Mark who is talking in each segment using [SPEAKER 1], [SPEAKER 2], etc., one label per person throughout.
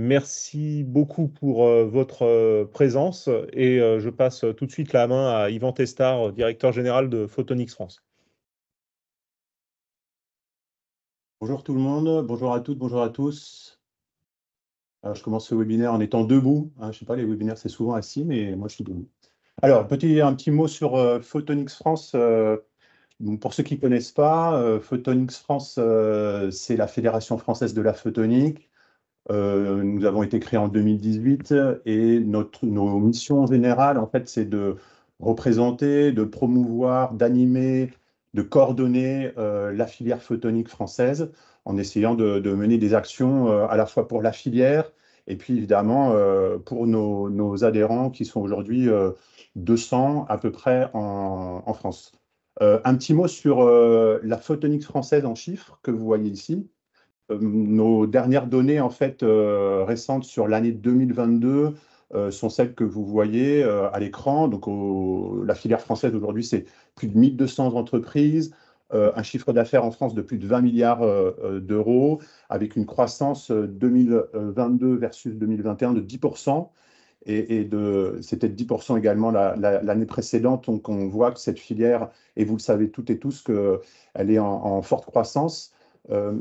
[SPEAKER 1] Merci beaucoup pour votre présence et je passe tout de suite la main à Yvan Testard, directeur général de Photonics France.
[SPEAKER 2] Bonjour tout le monde, bonjour à toutes, bonjour à tous. je commence ce webinaire en étant debout. Hein, je ne sais pas, les webinaires, c'est souvent assis, mais moi, je suis debout. Alors, petit, un petit mot sur euh, Photonics France. Euh, pour ceux qui ne connaissent pas, euh, Photonics France, c'est la Fédération française de la photonique. Nous avons été créés en 2018 et notre, nos missions générales, en fait, c'est de représenter, de promouvoir, d'animer, de coordonner euh, la filière photonique française en essayant de, mener des actions euh, à la fois pour la filière et puis évidemment euh, pour nos, adhérents qui sont aujourd'hui 200 à peu près en, France. un petit mot sur la photonique française en chiffres que vous voyez ici. Nos dernières données en fait récentes sur l'année 2022 euh, sont celles que vous voyez euh, à l'écran. Donc, la filière française aujourd'hui, c'est plus de 1200 entreprises, euh, un chiffre d'affaires en France de plus de 20 milliards d'euros, avec une croissance 2022 versus 2021 de 10%. Et, c'était 10% également l'année précédente. Donc, on voit que cette filière, et vous le savez toutes et tous, qu'elle est en, forte croissance.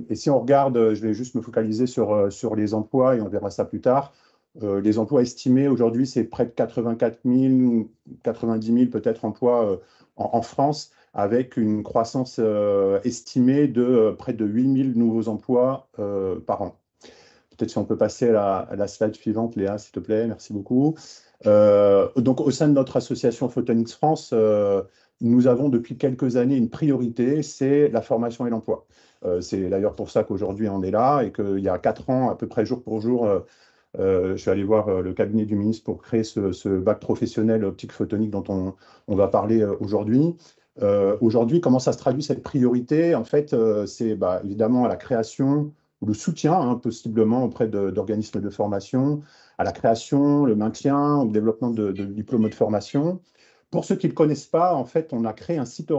[SPEAKER 2] Et si on regarde, je vais juste me focaliser sur, sur les emplois et on verra ça plus tard. Euh, les emplois estimés aujourd'hui, c'est près de 84 000, 90 000 peut-être emplois euh, en, France, avec une croissance euh, estimée de près de 8 000 nouveaux emplois par an. Peut-être si on peut passer à la, slide suivante, Léa, s'il te plaît, merci beaucoup. Donc, au sein de notre association Photonics France, nous avons depuis quelques années une priorité, c'est la formation et l'emploi. c'est d'ailleurs pour ça qu'aujourd'hui on est là et qu'il y a quatre ans, à peu près jour pour jour, euh, je suis allé voir euh, le cabinet du ministre pour créer ce, bac professionnel optique photonique dont on, va parler euh, aujourd'hui. aujourd'hui, comment ça se traduit cette priorité? En fait, c'est bah, évidemment la création ou le soutien, hein, possiblement auprès d'organismes de, formation, à la création, le maintien, le développement de, diplômes de formation. Pour ceux qui ne le connaissent pas, en fait, on a créé un site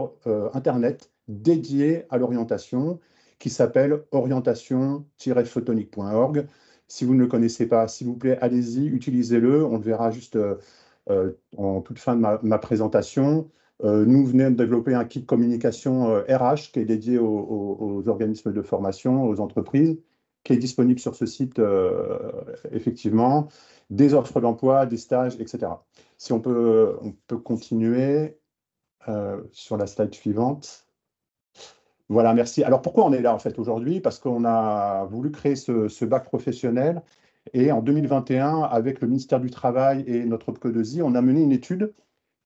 [SPEAKER 2] internet dédié à l'orientation qui s'appelle orientation-photonique.org. Si vous ne le connaissez pas, s'il vous plaît, allez-y, utilisez-le. On le verra juste euh, euh, en toute fin de ma, présentation. Euh, nous venons de développer un kit communication RH qui est dédié aux, organismes de formation, aux entreprises, qui est disponible sur ce site, effectivement, des offres d'emploi, des stages, etc. Si on peut, on peut continuer sur la slide suivante. Voilà, merci. Alors pourquoi on est là en fait aujourd'hui? Parce qu'on a voulu créer ce, bac professionnel et en 2021, avec le ministère du Travail et notre OPCO2I, on a mené une étude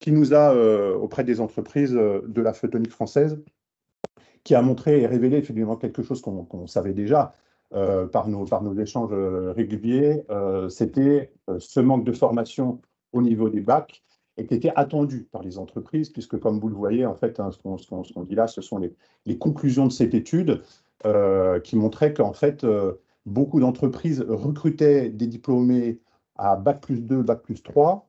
[SPEAKER 2] qui nous a, euh, auprès des entreprises euh, de la photonique française, qui a montré et révélé effectivement quelque chose qu'on savait déjà euh, par, nos, par nos échanges réguliers, c'était ce manque de formation au niveau des bacs et qui était attendu par les entreprises, puisque comme vous le voyez, en fait, hein, ce qu'on dit là, ce sont les, conclusions de cette étude qui montraient qu'en fait, beaucoup d'entreprises recrutaient des diplômés à Bac plus 2, Bac plus 3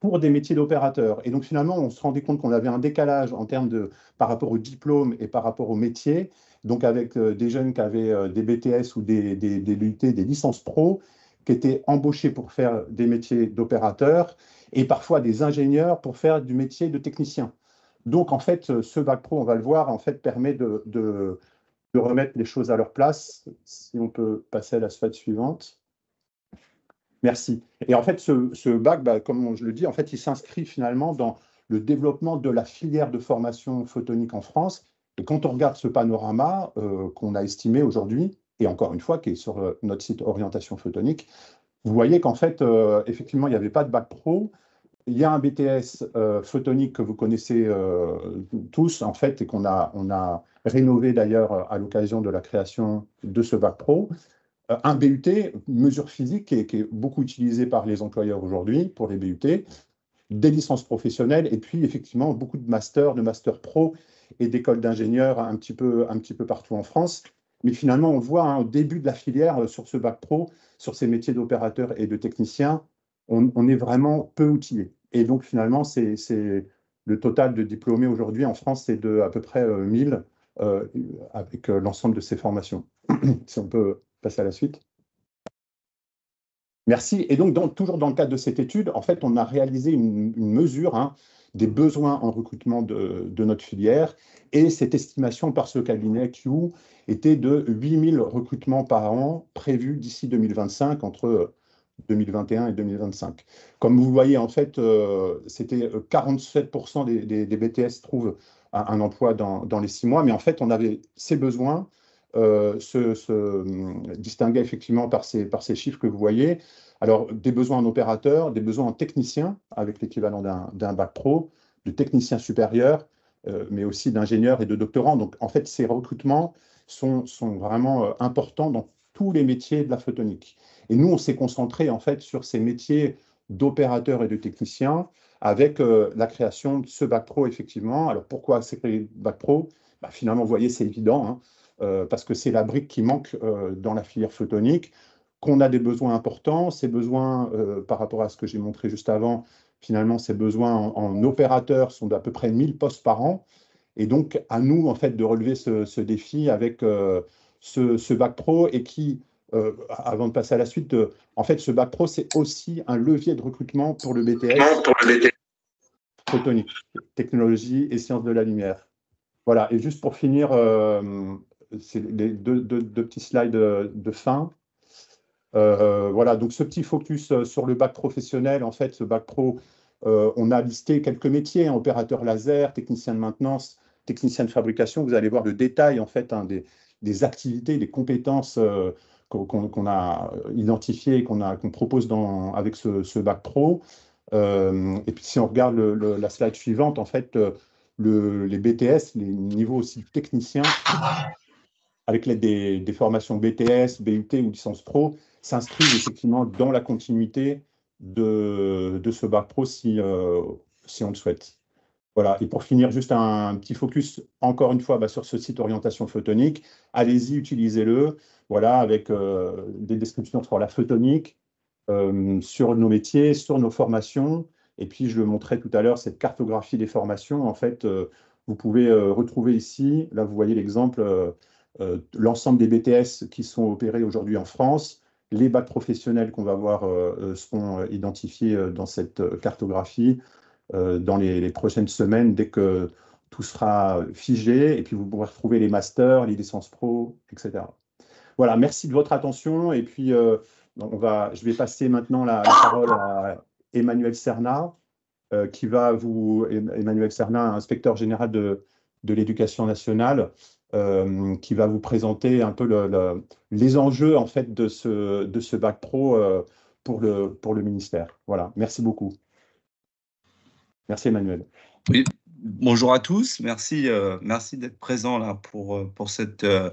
[SPEAKER 2] pour des métiers d'opérateur. Et donc finalement, on se rendait compte qu'on avait un décalage en termes de, par rapport au diplôme et par rapport au métier, donc avec euh, des jeunes qui avaient des BTS ou des, des, des, des licences pro, qui étaient embauchés pour faire des métiers d'opérateur et parfois des ingénieurs pour faire du métier de technicien. Donc, en fait, ce bac pro, on va le voir, en fait, permet de, de, remettre les choses à leur place. Si on peut passer à la slide suivante. Merci. Et en fait, ce, bac, bah, comme je le dis, en fait, il s'inscrit finalement dans le développement de la filière de formation photonique en France. Et quand on regarde ce panorama euh, qu'on a estimé aujourd'hui, et encore une fois, qui est sur euh, notre site Orientation Photonique, vous voyez qu'en fait, euh, effectivement, il n'y avait pas de bac pro. Il y a un BTS photonique que vous connaissez tous, en fait, et qu'on a, on a rénové d'ailleurs à l'occasion de la création de ce bac pro. Un BUT, mesure physique, qui est, beaucoup utilisé par les employeurs aujourd'hui pour les BUT, des licences professionnelles, et puis effectivement beaucoup de masters, de masters pro et d'écoles d'ingénieurs un, petit peu, un petit peu partout en France. Mais finalement, on voit hein, au début de la filière sur ce bac pro, sur ces métiers d'opérateur et de technicien, on, est vraiment peu outillé. Et donc, finalement, c'est le total de diplômés aujourd'hui en France, c'est de à peu près 1000 euh, euh, avec euh, l'ensemble de ces formations. si on peut passer à la suite. Merci. Et donc, toujours dans le cadre de cette étude, en fait, on a réalisé une, mesure hein, des besoins en recrutement de, notre filière. Et cette estimation par ce cabinet Q était de 8000 recrutements par an prévus d'ici 2025 entre 2021 et 2025. Comme vous voyez, en fait, euh, c'était 47% des, des, BTS trouvent un, emploi dans, les six mois, mais en fait, on avait ces besoins euh, se, hum, distinguaient effectivement par ces, par ces chiffres que vous voyez. Alors, des besoins en opérateurs, des besoins en techniciens, avec l'équivalent d'un bac pro, de techniciens supérieurs, euh, mais aussi d'ingénieurs et de doctorants. Donc, en fait, ces recrutements sont, sont vraiment importants dans tous les métiers de la photonique. Et nous, on s'est concentré en fait sur ces métiers d'opérateurs et de techniciens avec euh, la création de ce bac pro, effectivement. Alors pourquoi c'est créé bac pro? Bah, Finalement, vous voyez, c'est évident, hein, euh, parce que c'est la brique qui manque euh, dans la filière photonique, qu'on a des besoins importants. Ces besoins, par rapport à ce que j'ai montré juste avant, finalement, ces besoins en, opérateurs sont d'à peu près 1000 postes par an. Et donc, à nous, en fait, de relever ce, défi avec ce, ce, bac pro et qui euh, avant de passer à la suite, euh, en fait, ce bac pro, c'est aussi un levier de recrutement pour le BTS. Pour le BTS. Photonique, technologie et sciences de la lumière. Voilà, et juste pour finir, euh, c'est les deux, petits slides de, fin. voilà, donc ce petit focus sur le bac professionnel, en fait, ce bac pro, on a listé quelques métiers, hein, opérateur laser, technicien de maintenance, technicien de fabrication. Vous allez voir le détail, en fait, hein, des, activités, des compétences qu'on a identifié et qu'on propose avec ce, bac pro. Euh, et puis si on regarde la slide suivante, en fait, euh, le, les BTS, les niveaux aussi techniciens, avec l'aide des, formations BTS, BUT ou licence pro, s'inscrivent effectivement dans la continuité de, de ce bac pro si, euh, si on le souhaite. Voilà, et pour finir, juste un, petit focus, encore une fois, bah, sur ce site orientation photonique. Allez-y, utilisez-le, voilà, avec euh, des descriptions sur la photonique, euh, sur nos métiers, sur nos formations. Et puis, je le montrais tout à l'heure, cette cartographie des formations, en fait, euh, vous pouvez retrouver ici, là, vous voyez l'exemple, l'ensemble des BTS qui sont opérés aujourd'hui en France. Les bacs professionnels qu'on va voir seront identifiés dans cette cartographie. Euh, dans les, prochaines semaines dès que tout sera figé et puis vous pourrez retrouver les masters, les licences pro, etc. Voilà, merci de votre attention et puis euh, on va, je vais passer maintenant la, parole à Emmanuel Serna euh, qui va vous, Emmanuel Serna, inspecteur général de l'éducation nationale, qui va vous présenter un peu le, les enjeux en fait de ce, de ce bac pro pour, le, pour le ministère. Voilà, merci beaucoup. Merci Emmanuel.
[SPEAKER 3] Bonjour à tous. Merci, euh, merci d'être présent là pour, euh, pour cette euh,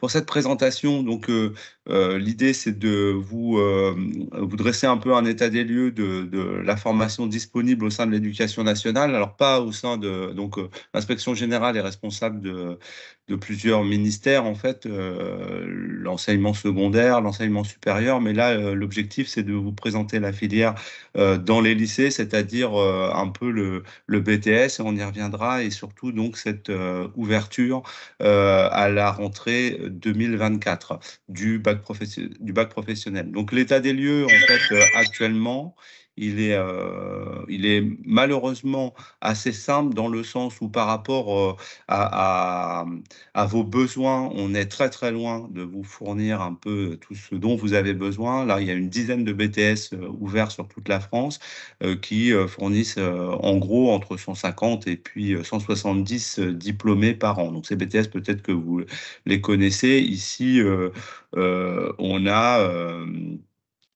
[SPEAKER 3] pour cette présentation, donc euh, euh, l'idée c'est de vous, euh, vous dresser un peu un état des lieux de, la formation disponible au sein de l'éducation nationale. Alors pas au sein de donc l'inspection générale est responsable de, plusieurs ministères en fait, l'enseignement secondaire, l'enseignement supérieur, mais là l'objectif c'est de vous présenter la filière dans les lycées, c'est-à-dire un peu le, le BTS, on y reviendra, et surtout donc cette ouverture à la rentrée 2024 du bac, du bac professionnel. Donc l'état des lieux, en fait, euh, actuellement, il est, euh, il est malheureusement assez simple dans le sens où par rapport euh, à, vos besoins, on est très très loin de vous fournir un peu tout ce dont vous avez besoin. Là, il y a une dizaine de BTS euh, ouverts sur toute la France qui fournissent en gros entre 150 et puis 170 diplômés par an. Donc ces BTS, peut-être que vous les connaissez. Ici, on a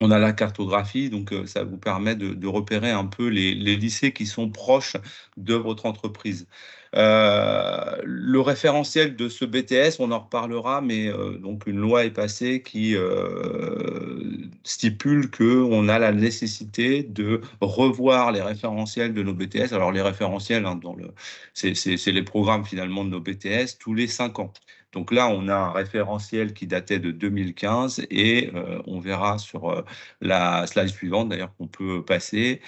[SPEAKER 3] on a la cartographie, donc euh, ça vous permet de, repérer un peu les, lycées qui sont proches de votre entreprise. Euh, le référentiel de ce BTS, on en reparlera, mais euh, donc une loi est passée qui stipule qu'on a la nécessité de revoir les référentiels de nos BTS. Alors les référentiels, hein, c'est les programmes finalement de nos BTS tous les cinq ans. Donc là, on a un référentiel qui datait de 2015 et on verra sur la slide suivante, d'ailleurs qu'on peut passer,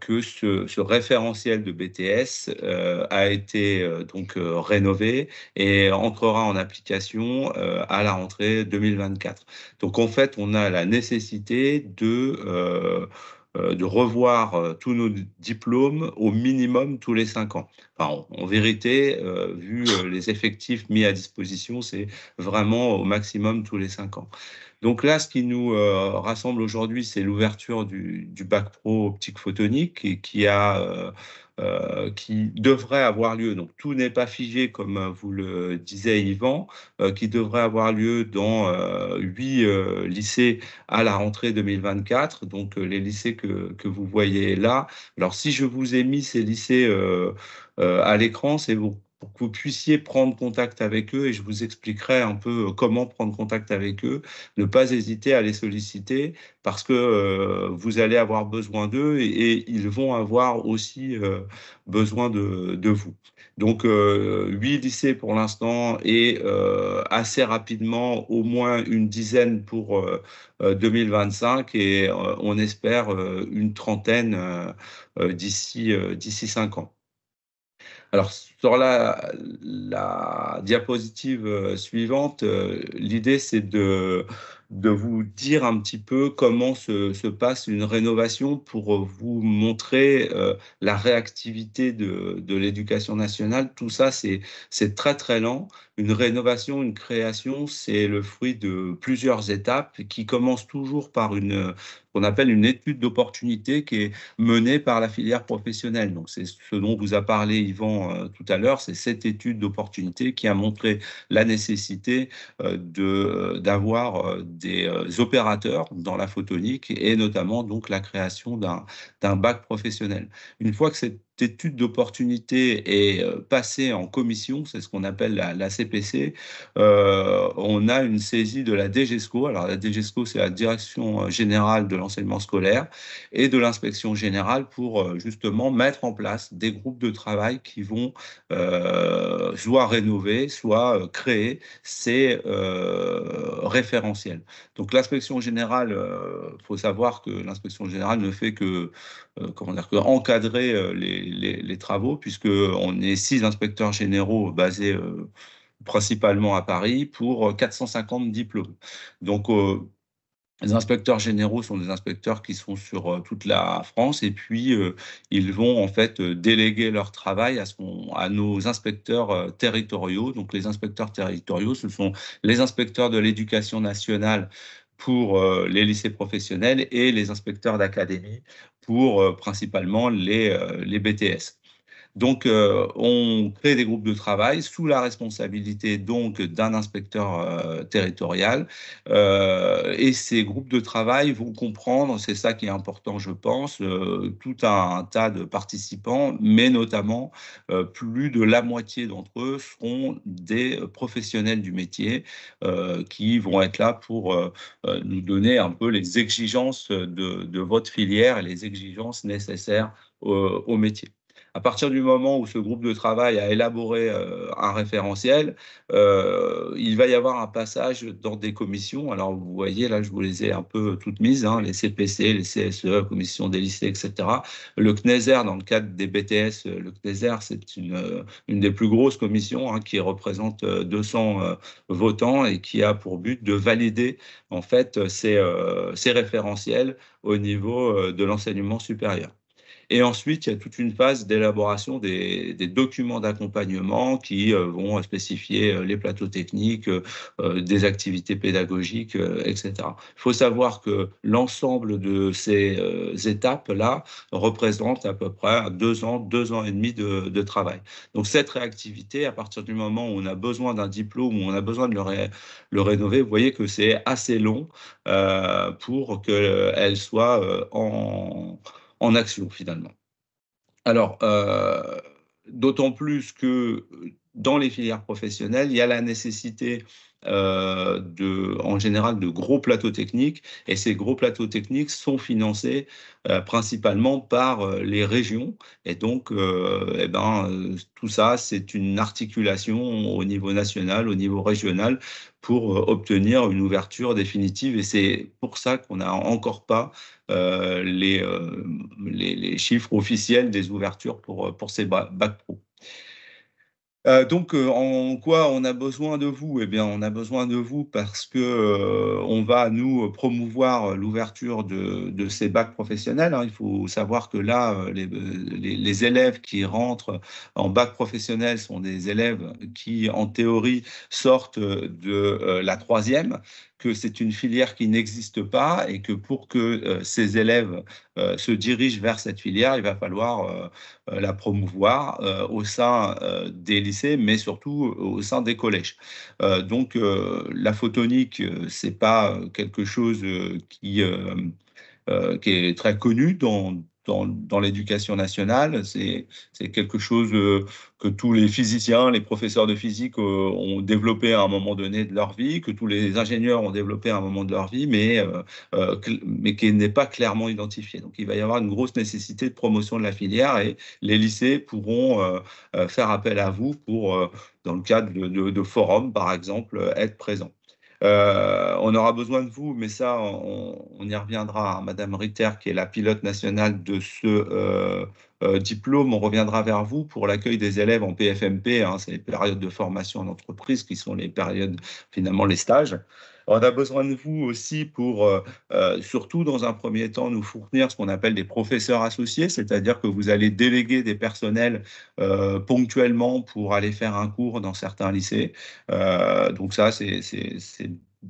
[SPEAKER 3] que ce, référentiel de BTS a été donc rénové et entrera en application à la rentrée 2024. Donc en fait, on a la nécessité de euh, de revoir euh, tous nos diplômes au minimum tous les cinq ans. en, vérité, euh, vu les effectifs mis à disposition, c'est vraiment au maximum tous les cinq ans. Donc là, ce qui nous rassemble aujourd'hui, c'est l'ouverture du, bac pro optique photonique qui a euh, qui devrait avoir lieu. Donc tout n'est pas figé comme euh, vous le disait Yvan, euh, qui devrait avoir lieu dans huit lycées à la rentrée 2024. Donc les lycées que, que, vous voyez là. Alors si je vous ai mis ces lycées à l'écran, c'est vous que vous puissiez prendre contact avec eux et je vous expliquerai un peu euh, comment prendre contact avec eux. Ne pas hésiter à les solliciter parce que euh, vous allez avoir besoin d'eux et, ils vont avoir aussi euh, besoin de, de, vous. Donc, huit lycées pour l'instant et assez rapidement, au moins une dizaine pour 2025 et on espère une trentaine d'ici d'ici cinq ans. Alors, sur la, diapositive euh, suivante, euh, l'idée, c'est de, de vous dire un petit peu comment se, se, passe une rénovation pour vous montrer euh, la réactivité de, de l'éducation nationale. Tout ça, c'est très, très lent. Une rénovation, une création, c'est le fruit de plusieurs étapes qui commencent toujours par une qu'on appelle une étude d'opportunité qui est menée par la filière professionnelle. Donc, c'est ce dont vous a parlé Yvan euh, tout à l'heure, c'est cette étude d'opportunité qui a montré la nécessité euh, de d'avoir euh, des opérateurs dans la photonique et notamment donc la création d'un bac professionnel. Une fois que cette étude d'opportunité est euh, passée en commission, c'est ce qu'on appelle la, CPC, euh, on a une saisie de la DGESCO. Alors la DGESCO, c'est la Direction générale de l'enseignement scolaire et de l'inspection générale pour euh, justement mettre en place des groupes de travail qui vont soit rénover, soit créer ces référentiels. Donc l'inspection générale, il faut savoir que l'inspection générale ne fait que euh, comment dire, encadrer euh, les, les, les, travaux, puisqu'on est six inspecteurs généraux basés euh, principalement à Paris pour 450 diplômes. Donc, les inspecteurs généraux sont des inspecteurs qui sont sur toute la France et puis ils vont en fait déléguer leur travail à nos inspecteurs territoriaux. Donc les inspecteurs territoriaux, ce sont les inspecteurs de l'éducation nationale pour les lycées professionnels et les inspecteurs d'académie pour euh, principalement les, euh, les BTS. Donc, euh, on crée des groupes de travail sous la responsabilité donc d'un inspecteur territorial. et ces groupes de travail vont comprendre, c'est ça qui est important, je pense, tout un, tas de participants, mais notamment plus de la moitié d'entre eux seront des professionnels du métier qui vont être là pour nous donner un peu les exigences de votre filière et les exigences nécessaires au métier à partir du moment où ce groupe de travail a élaboré euh, un référentiel, euh, il va y avoir un passage dans des commissions. Alors, vous voyez, là, je vous les ai un peu toutes mises, hein, les CPC, les CSE, commission des lycées, etc. Le CNESER, dans le cadre des BTS, le CNESER, c'est une, une des plus grosses commissions hein, qui représente 200 euh, votants et qui a pour but de valider, en fait, ces référentiels au niveau de l'enseignement supérieur. Et ensuite, il y a toute une phase d'élaboration des, documents d'accompagnement qui euh, vont spécifier euh, les plateaux techniques, euh, des activités pédagogiques, etc. Il faut savoir que l'ensemble de ces étapes-là représentent à peu près deux ans, deux ans et demi de, travail. Donc cette réactivité, à partir du moment où on a besoin d'un diplôme, où on a besoin de le rénover, vous voyez que c'est assez long pour qu'elle soit en en action finalement. Alors, euh, d'autant plus que dans les filières professionnelles, il y a la nécessité de, en général de gros plateaux techniques. Et ces gros plateaux techniques sont financés principalement par les régions. Et donc eh ben, tout ça c'est une articulation au niveau national, au niveau régional pour obtenir une ouverture définitive. Et c'est pour ça qu'on n'a encore pas les, chiffres officiels des ouvertures pour, pour ces bacs pro. Euh, donc, euh, en quoi on a besoin de vous? Eh bien, on a besoin de vous parce que euh, on va nous promouvoir l'ouverture de, de, ces bacs professionnels. Hein. Il faut savoir que là, les, les, les, élèves qui rentrent en bac professionnel sont des élèves qui, en théorie, sortent de la troisième que c'est une filière qui n'existe pas et que pour que euh, ces élèves euh, se dirigent vers cette filière, il va falloir euh, la promouvoir au sein des lycées, mais surtout au sein des collèges. donc la photonique, c'est pas quelque chose qui qui est très connu dans dans, l'éducation nationale. C'est quelque chose euh, que tous les physiciens, les professeurs de physique euh, ont développé à un moment donné de leur vie, que tous les ingénieurs ont développé à un moment de leur vie, mais, euh, mais qui n'est pas clairement identifié. Donc il va y avoir une grosse nécessité de promotion de la filière et les lycées pourront faire appel à vous pour, dans le cadre de, de forums, par exemple, être présents. Euh, on aura besoin de vous, mais ça, on, y reviendra. Madame Ritter, qui est la pilote nationale de ce euh, euh, diplôme, on reviendra vers vous pour l'accueil des élèves en PFMP. Hein, c'est les périodes de formation en entreprise qui sont les périodes, finalement, les stages. On a besoin de vous aussi pour, euh, euh, surtout dans un premier temps, nous fournir ce qu'on appelle des professeurs associés, c'est-à-dire que vous allez déléguer des personnels euh, ponctuellement pour aller faire un cours dans certains lycées. donc ça, c'est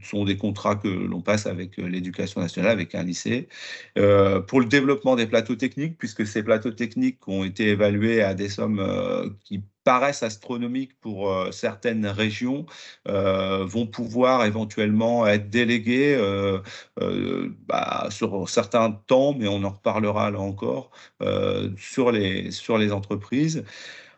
[SPEAKER 3] sont des contrats que l'on passe avec l'éducation nationale, avec un lycée. pour le développement des plateaux techniques, puisque ces plateaux techniques ont été évalués à des sommes qui paraissent astronomiques pour euh, certaines régions euh, vont pouvoir éventuellement être déléguées euh, bah, sur certains temps, mais on en reparlera là encore, sur, les, sur les entreprises.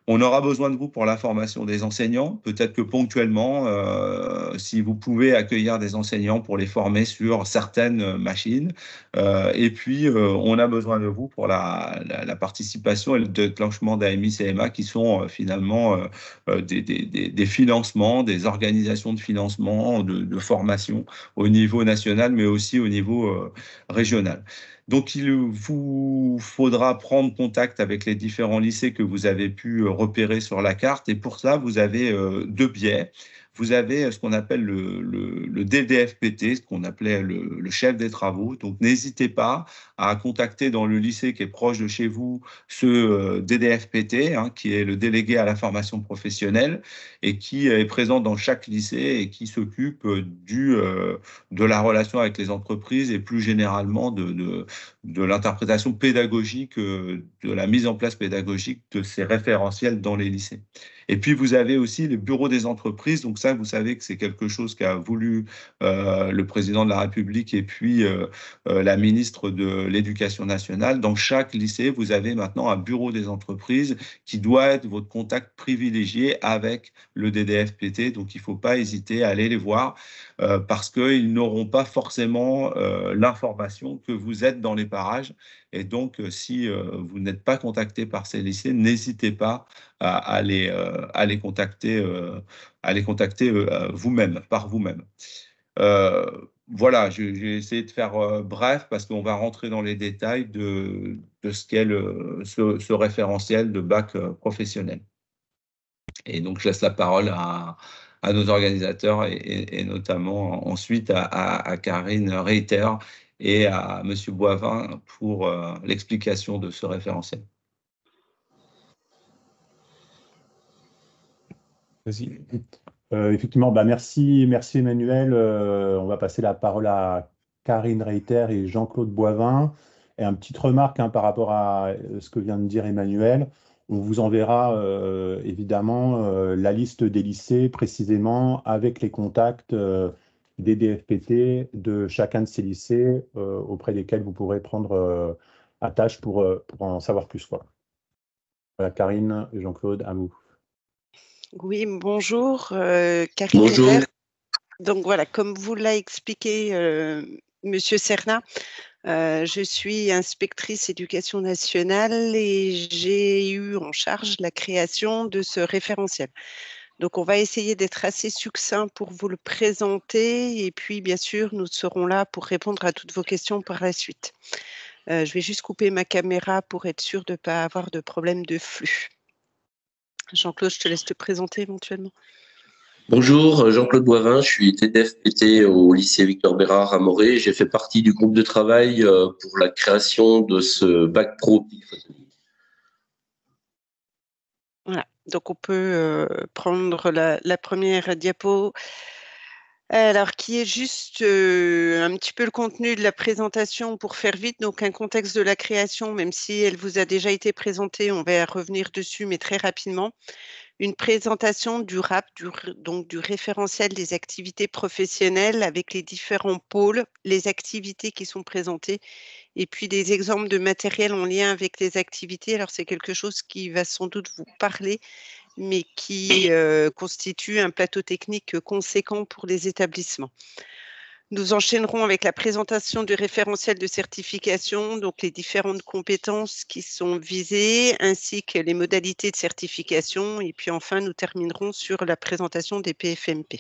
[SPEAKER 3] On aura besoin de vous pour la formation des enseignants. Peut-être que ponctuellement, euh, si vous pouvez accueillir des enseignants pour les former sur certaines machines. Euh, et puis, euh, on a besoin de vous pour la, participation et le déclenchement d'AMI CMA qui sont finalement des, financements, des organisations de financement, de, de, formation au niveau national, mais aussi au niveau régional. Donc, il vous faudra prendre contact avec les différents lycées que vous avez pu euh, repérer sur la carte. Et pour ça, vous avez euh, deux biais vous avez euh, ce qu'on appelle le, DDFPT, ce qu'on appelait le, chef des travaux. Donc, n'hésitez pas à contacter dans le lycée qui est proche de chez vous ce DDFPT, hein, qui est le délégué à la formation professionnelle et qui est présent dans chaque lycée et qui s'occupe euh, du de la relation avec les entreprises et plus généralement de, de, de l'interprétation pédagogique, de la mise en place pédagogique de ces référentiels dans les lycées. Et puis, vous avez aussi les bureaux des entreprises. Donc ça, vous savez que c'est quelque chose qu'a voulu euh, le président de la République et puis euh, euh, la ministre de l'Éducation nationale. Dans chaque lycée, vous avez maintenant un bureau des entreprises qui doit être votre contact privilégié avec le DDFPT. Donc, il ne faut pas hésiter à aller les voir parce qu'ils n'auront pas forcément l'information que vous êtes dans les parages. Et donc, si vous n'êtes pas contacté par ces lycées, n'hésitez pas à, les, euh, à les contacter, euh, à les contacter euh, vous-même, par vous-même. voilà, j'ai essayé de faire bref parce qu'on va rentrer dans les détails de, ce qu'est ce, référentiel de bac professionnel. Et donc, je laisse la parole à, nos organisateurs et, notamment ensuite à, Karine Reiter et à M. Boivin pour l'explication de ce référentiel.
[SPEAKER 2] Euh, effectivement, bah merci, merci Emmanuel. Euh, on va passer la parole à Karine Reiter et Jean-Claude Boivin. Et une petite remarque hein, par rapport à euh, ce que vient de dire Emmanuel. On vous enverra évidemment la liste des lycées précisément avec les contacts des DFPT de chacun de ces lycées auprès desquels vous pourrez prendre attache pour, pour en savoir plus. Voilà, voilà Karine et Jean-Claude, à vous.
[SPEAKER 4] Oui, bonjour, euh, Karine
[SPEAKER 3] Bonjour.
[SPEAKER 4] Donc voilà, comme vous l'a expliqué euh, Monsieur Serna, euh, je suis inspectrice éducation nationale et j'ai eu en charge la création de ce référentiel. Donc, on va essayer d'être assez succinct pour vous le présenter et puis, bien sûr, nous serons là pour répondre à toutes vos questions par la suite. Euh, je vais juste couper ma caméra pour être sûr de ne pas avoir de problème de flux. Jean-Claude, je te laisse te présenter éventuellement.
[SPEAKER 5] Bonjour, Jean-Claude Boivin, je suis TDF-PT au lycée Victor Bérard à Morée. J'ai fait partie du groupe de travail euh, pour la création de ce bac pro
[SPEAKER 4] Voilà, donc on peut euh, prendre la, première diapo. Alors, qui est juste un petit peu le contenu de la présentation pour faire vite. Donc, un contexte de la création, même si elle vous a déjà été présentée, on va revenir dessus, mais très rapidement une présentation du RAP, donc du référentiel des activités professionnelles avec les différents pôles, les activités qui sont présentées et puis des exemples de matériel en lien avec les activités. Alors c'est quelque chose qui va sans doute vous parler, mais qui euh, constitue un plateau technique conséquent pour les établissements. Nous enchaînerons avec la présentation du référentiel de certification, donc les différentes compétences qui sont visées, ainsi que les modalités de certification. Et puis enfin, nous terminerons sur la présentation des PFMP.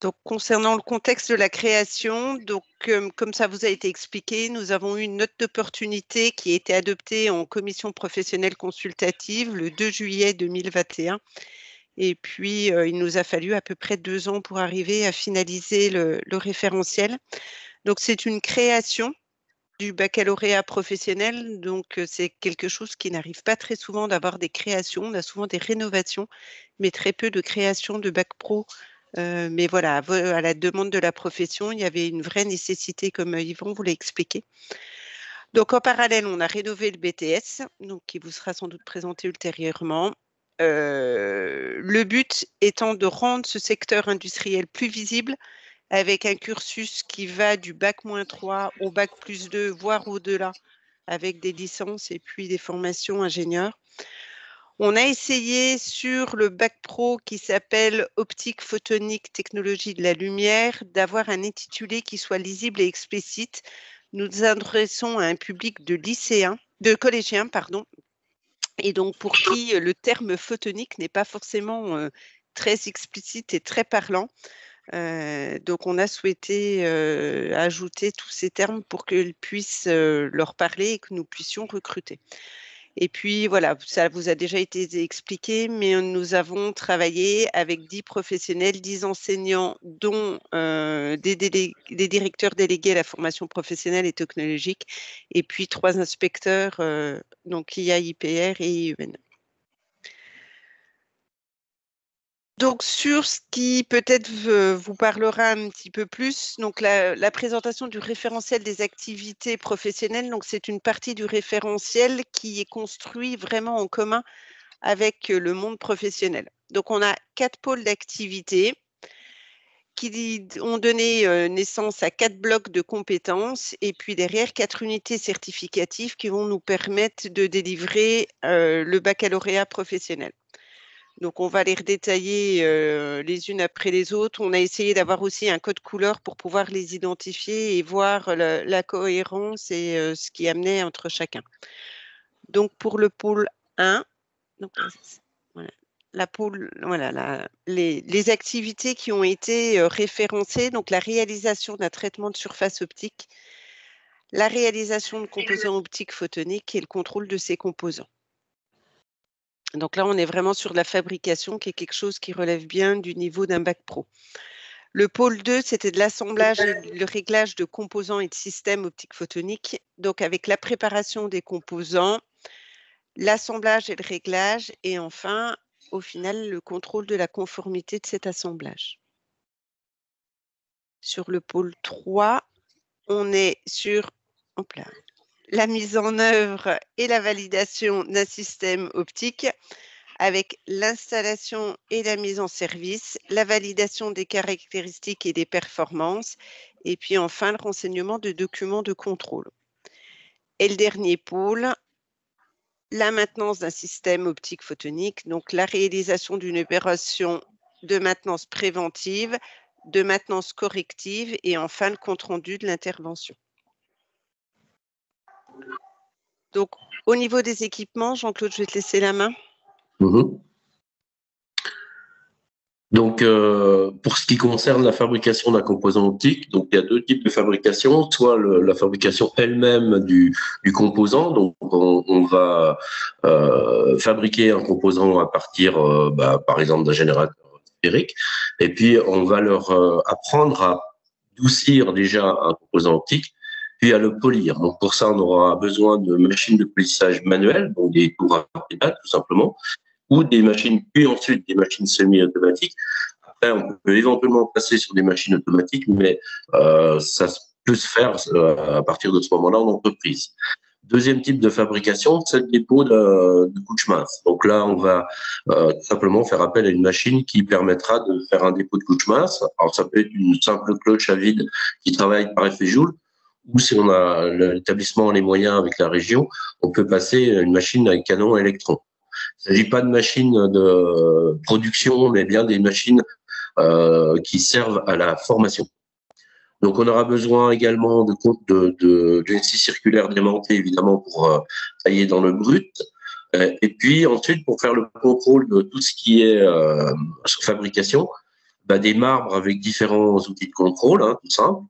[SPEAKER 4] Donc, concernant le contexte de la création, donc, euh, comme ça vous a été expliqué, nous avons eu une note d'opportunité qui a été adoptée en commission professionnelle consultative le 2 juillet 2021 et puis, il nous a fallu à peu près deux ans pour arriver à finaliser le, référentiel. Donc, c'est une création du baccalauréat professionnel. Donc, c'est quelque chose qui n'arrive pas très souvent d'avoir des créations. On a souvent des rénovations, mais très peu de créations de bac pro. Mais voilà, à la demande de la profession, il y avait une vraie nécessité, comme Yvon vous l'a expliqué. Donc, en parallèle, on a rénové le BTS, donc qui vous sera sans doute présenté ultérieurement le but étant de rendre ce secteur industriel plus visible avec un cursus qui va du bac 3 au bac plus 2, voire au-delà, avec des licences et puis des formations ingénieurs. On a essayé sur le bac pro qui s'appelle Optique photonique technologie de la lumière d'avoir un intitulé qui soit lisible et explicite. Nous nous adressons à un public de lycéens, de collégiens, pardon, et donc pour qui le terme photonique n'est pas forcément très explicite et très parlant. donc on a souhaité ajouter tous ces termes pour qu'ils puissent leur parler et que nous puissions recruter. Et puis voilà, ça vous a déjà été expliqué, mais nous avons travaillé avec dix professionnels, dix enseignants, dont des, des, directeurs délégués à la formation professionnelle et technologique, et puis trois inspecteurs, donc IA, IPR et IUN. Donc, sur ce qui peut-être vous parlera un petit peu plus, donc la, présentation du référentiel des activités professionnelles, donc c'est une partie du référentiel qui est construit vraiment en commun avec le monde professionnel. Donc, on a quatre pôles d'activité qui ont donné naissance à quatre blocs de compétences et puis derrière quatre unités certificatives qui vont nous permettre de délivrer le baccalauréat professionnel. Donc, on va les redétailler les unes après les autres. On a essayé d'avoir aussi un code couleur pour pouvoir les identifier et voir la, cohérence et ce qui amenait entre chacun. Donc, pour le pôle 1, la pôle, voilà, les, les, activités qui ont été référencées, donc la réalisation d'un traitement de surface optique, la réalisation de composants optiques photoniques et le contrôle de ces composants. Donc là, on est vraiment sur la fabrication, qui est quelque chose qui relève bien du niveau d'un bac pro. Le pôle 2, c'était de l'assemblage et le réglage de composants et de systèmes optiques photoniques. Donc avec la préparation des composants, l'assemblage et le réglage, et enfin, au final, le contrôle de la conformité de cet assemblage. Sur le pôle 3, on est sur la mise en œuvre et la validation d'un système optique avec l'installation et la mise en service, la validation des caractéristiques et des performances, et puis enfin le renseignement de documents de contrôle. Et le dernier pôle, la maintenance d'un système optique photonique, donc la réalisation d'une opération de maintenance préventive, de maintenance corrective et enfin le compte-rendu de l'intervention. Donc, au niveau des équipements, Jean-Claude, je vais te laisser la main.
[SPEAKER 5] Mhm. Donc, euh, pour ce qui concerne la fabrication d'un composant optique, il y a deux types de fabrication, soit la fabrication elle-même du, composant, donc on, va euh, fabriquer un composant à partir, euh, bah, par exemple, d'un générateur sphérique, et puis on va leur apprendre à doucir déjà un composant optique, puis à le polir. Donc pour ça, on aura besoin de machines de polissage manuelles, donc des tours à tout simplement, ou des machines, puis ensuite des machines semi-automatiques. Après, on peut éventuellement passer sur des machines automatiques, mais euh, ça peut se faire euh, à partir de ce moment-là en entreprise. Deuxième type de fabrication, c'est le dépôt de, de couches minces. Donc là, on va euh, simplement faire appel à une machine qui permettra de faire un dépôt de couches minces. Alors ça peut être une simple cloche à vide qui travaille par effet Joule, ou si on a l'établissement les moyens avec la région, on peut passer une machine avec canon électron. Il ne s'agit pas de machines de production, mais bien des machines euh, qui servent à la formation. Donc, on aura besoin également de, de, d'une scie circulaire démontée, évidemment, pour euh, tailler dans le brut. Euh, et puis, ensuite, pour faire le contrôle de tout ce qui est fabrication, bah, des marbres avec différents outils de contrôle, hein, tout simple.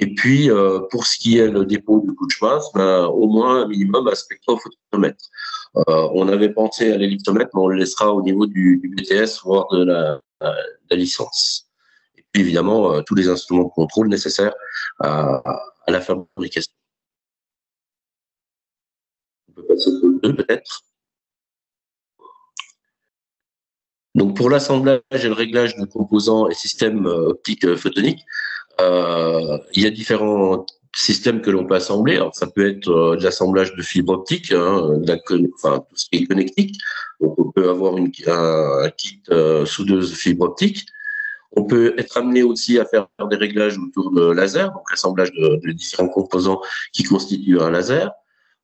[SPEAKER 5] Et puis, euh, pour ce qui est le dépôt du couche masse, ben, au moins un minimum un spectrophotomètre. Euh, on avait pensé à l'elliptomètre, mais on le laissera au niveau du, BTS, voire de la, licence. Et puis, évidemment, euh, tous les instruments de contrôle nécessaires à, la fabrication. On peut passer au deux, peut-être. Donc, pour l'assemblage et le réglage de composants et systèmes optiques photoniques, euh, il y a différents systèmes que l'on peut assembler. Ça peut être euh, de l'assemblage de fibres optiques, hein, enfin, tout ce qui est connectique. Donc, on peut avoir un, kit euh, soudeuse fibre optique. On peut être amené aussi à faire des réglages autour de laser, donc l'assemblage de, de, différents composants qui constituent un laser.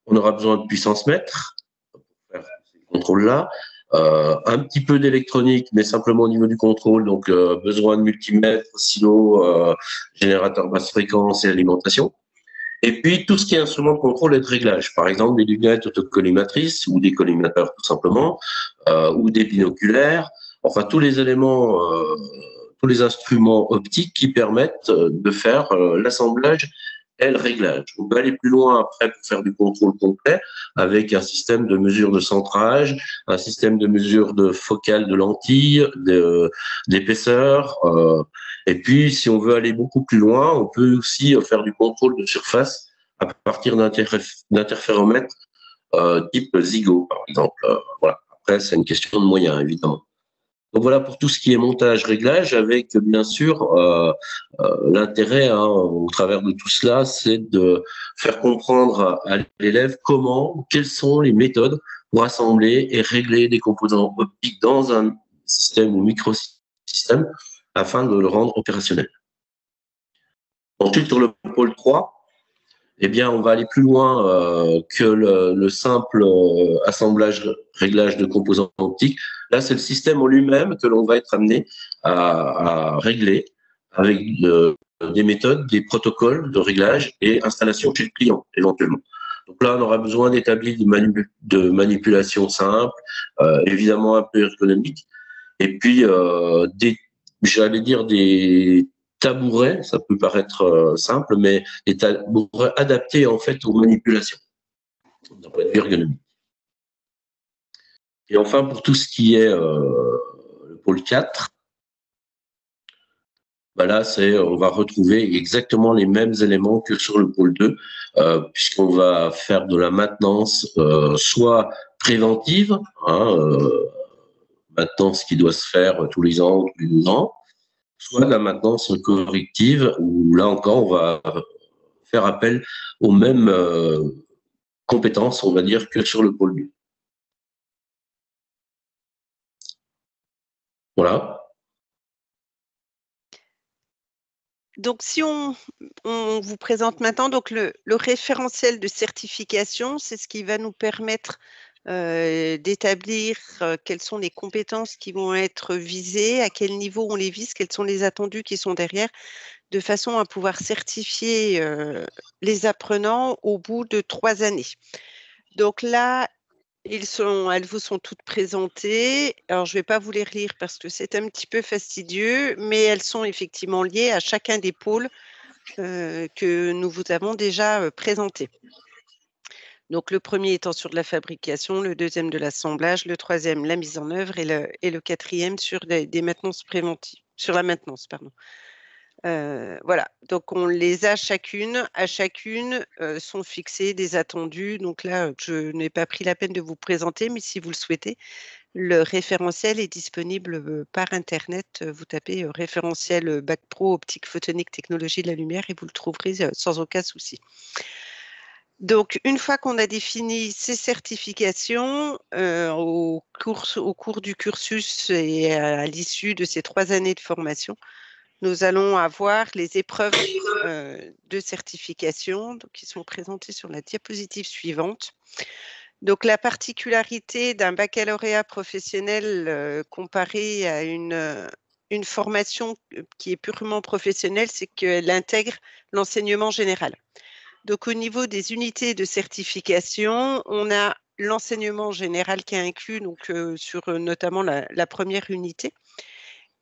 [SPEAKER 5] On aura besoin de puissance mètre pour faire ces contrôles-là. Euh, un petit peu d'électronique, mais simplement au niveau du contrôle, donc euh, besoin de multimètres, silo, euh, générateur basse fréquence et alimentation. Et puis tout ce qui est instrument de contrôle et de réglage, par exemple des lunettes autocollimatrices ou des collimateurs tout simplement, ou des binoculaires, enfin tous les éléments, tous les instruments optiques qui permettent de faire l'assemblage et le réglage. On peut aller plus loin après pour faire du contrôle complet avec un système de mesure de centrage, un système de mesure de focale de lentilles, d'épaisseur. Euh, et puis, si on veut aller beaucoup plus loin, on peut aussi faire du contrôle de surface à partir d'interféromètres euh, type Zigo, par exemple. Euh, voilà. Après, c'est une question de moyens, évidemment. Donc voilà pour tout ce qui est montage, réglage, avec bien sûr euh, euh, l'intérêt hein, au travers de tout cela, c'est de faire comprendre à l'élève comment, quelles sont les méthodes pour assembler et régler des composants optiques dans un système ou microsystème afin de le rendre opérationnel. Ensuite, sur le pôle 3, eh bien, on va aller plus loin euh, que le, simple euh, assemblage, réglage de composants optiques. Là, c'est le système en lui-même que l'on va être amené à, régler avec des méthodes, des protocoles de réglage et installation chez le client, éventuellement. Donc là, on aura besoin d'établir de, de manipulation simple, euh, évidemment un peu ergonomique, et puis des, j'allais dire des tabourets, ça peut paraître euh, simple, mais des tabourets adaptés en fait aux manipulations d'un point de vue ergonomique. Et enfin, pour tout ce qui est euh, le pôle 4, bah c'est, on va retrouver exactement les mêmes éléments que sur le pôle 2, euh, puisqu'on va faire de la maintenance soit préventive, hein, maintenance qui doit se faire tous les ans, tous les ans, soit la maintenance corrective, où là encore, on va faire appel aux mêmes euh, compétences, on va dire, que sur le pôle 2. Voilà.
[SPEAKER 4] Donc, si on, vous présente maintenant donc le, référentiel de certification, c'est ce qui va nous permettre d'établir quelles sont les compétences qui vont être visées, à quel niveau on les vise, quels sont les attendus qui sont derrière, de façon à pouvoir certifier les apprenants au bout de trois années. Donc là, elles vous sont toutes présentées. Alors, je ne vais pas vous les relire parce que c'est un petit peu fastidieux, mais elles sont effectivement liées à chacun des pôles que nous vous avons déjà présentés. Donc, le premier étant sur de la fabrication, le deuxième de l'assemblage, le troisième la mise en œuvre et le, quatrième sur des, maintenances préventives, sur la maintenance. Euh, voilà, donc on les a chacune. À chacune euh, sont fixés des attendus. Donc là, je n'ai pas pris la peine de vous présenter, mais si vous le souhaitez, le référentiel est disponible euh, par Internet. Vous tapez référentiel Bac Pro optique photonique technologie de la lumière et vous le trouverez sans aucun souci. Donc, une fois qu'on a défini ces certifications au, cours, au, cours, du cursus et à l'issue de ces trois années de formation, nous allons avoir les épreuves euh, de certification qui sont présentées sur la diapositive suivante. Donc, la particularité d'un baccalauréat professionnel euh, comparé à une, euh, une formation qui est purement professionnelle, c'est qu'elle intègre l'enseignement général. Donc, au niveau des unités de certification, on a l'enseignement général qui est inclus donc, sur notamment la première unité.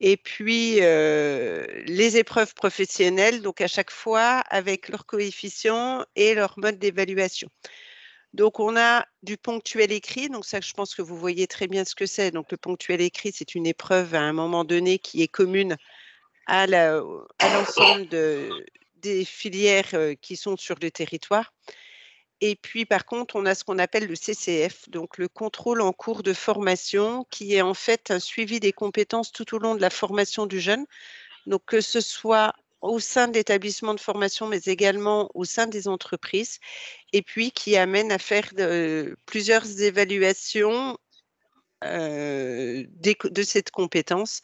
[SPEAKER 4] Et puis, les épreuves professionnelles, donc à chaque fois avec leurs coefficients et leur mode d'évaluation. Donc, on a du ponctuel écrit. Donc, ça, je pense que vous voyez très bien ce que c'est. Donc, le ponctuel écrit, c'est une épreuve à un moment donné qui est commune à l'ensemble des filières qui sont sur le territoire. Et puis, par contre, on a ce qu'on appelle le CCF, donc le contrôle en cours de formation, qui est en fait un suivi des compétences tout au long de la formation du jeune. Donc, que ce soit au sein de l'établissement de formation, mais également au sein des entreprises, et puis qui amène à faire plusieurs évaluations de cette compétence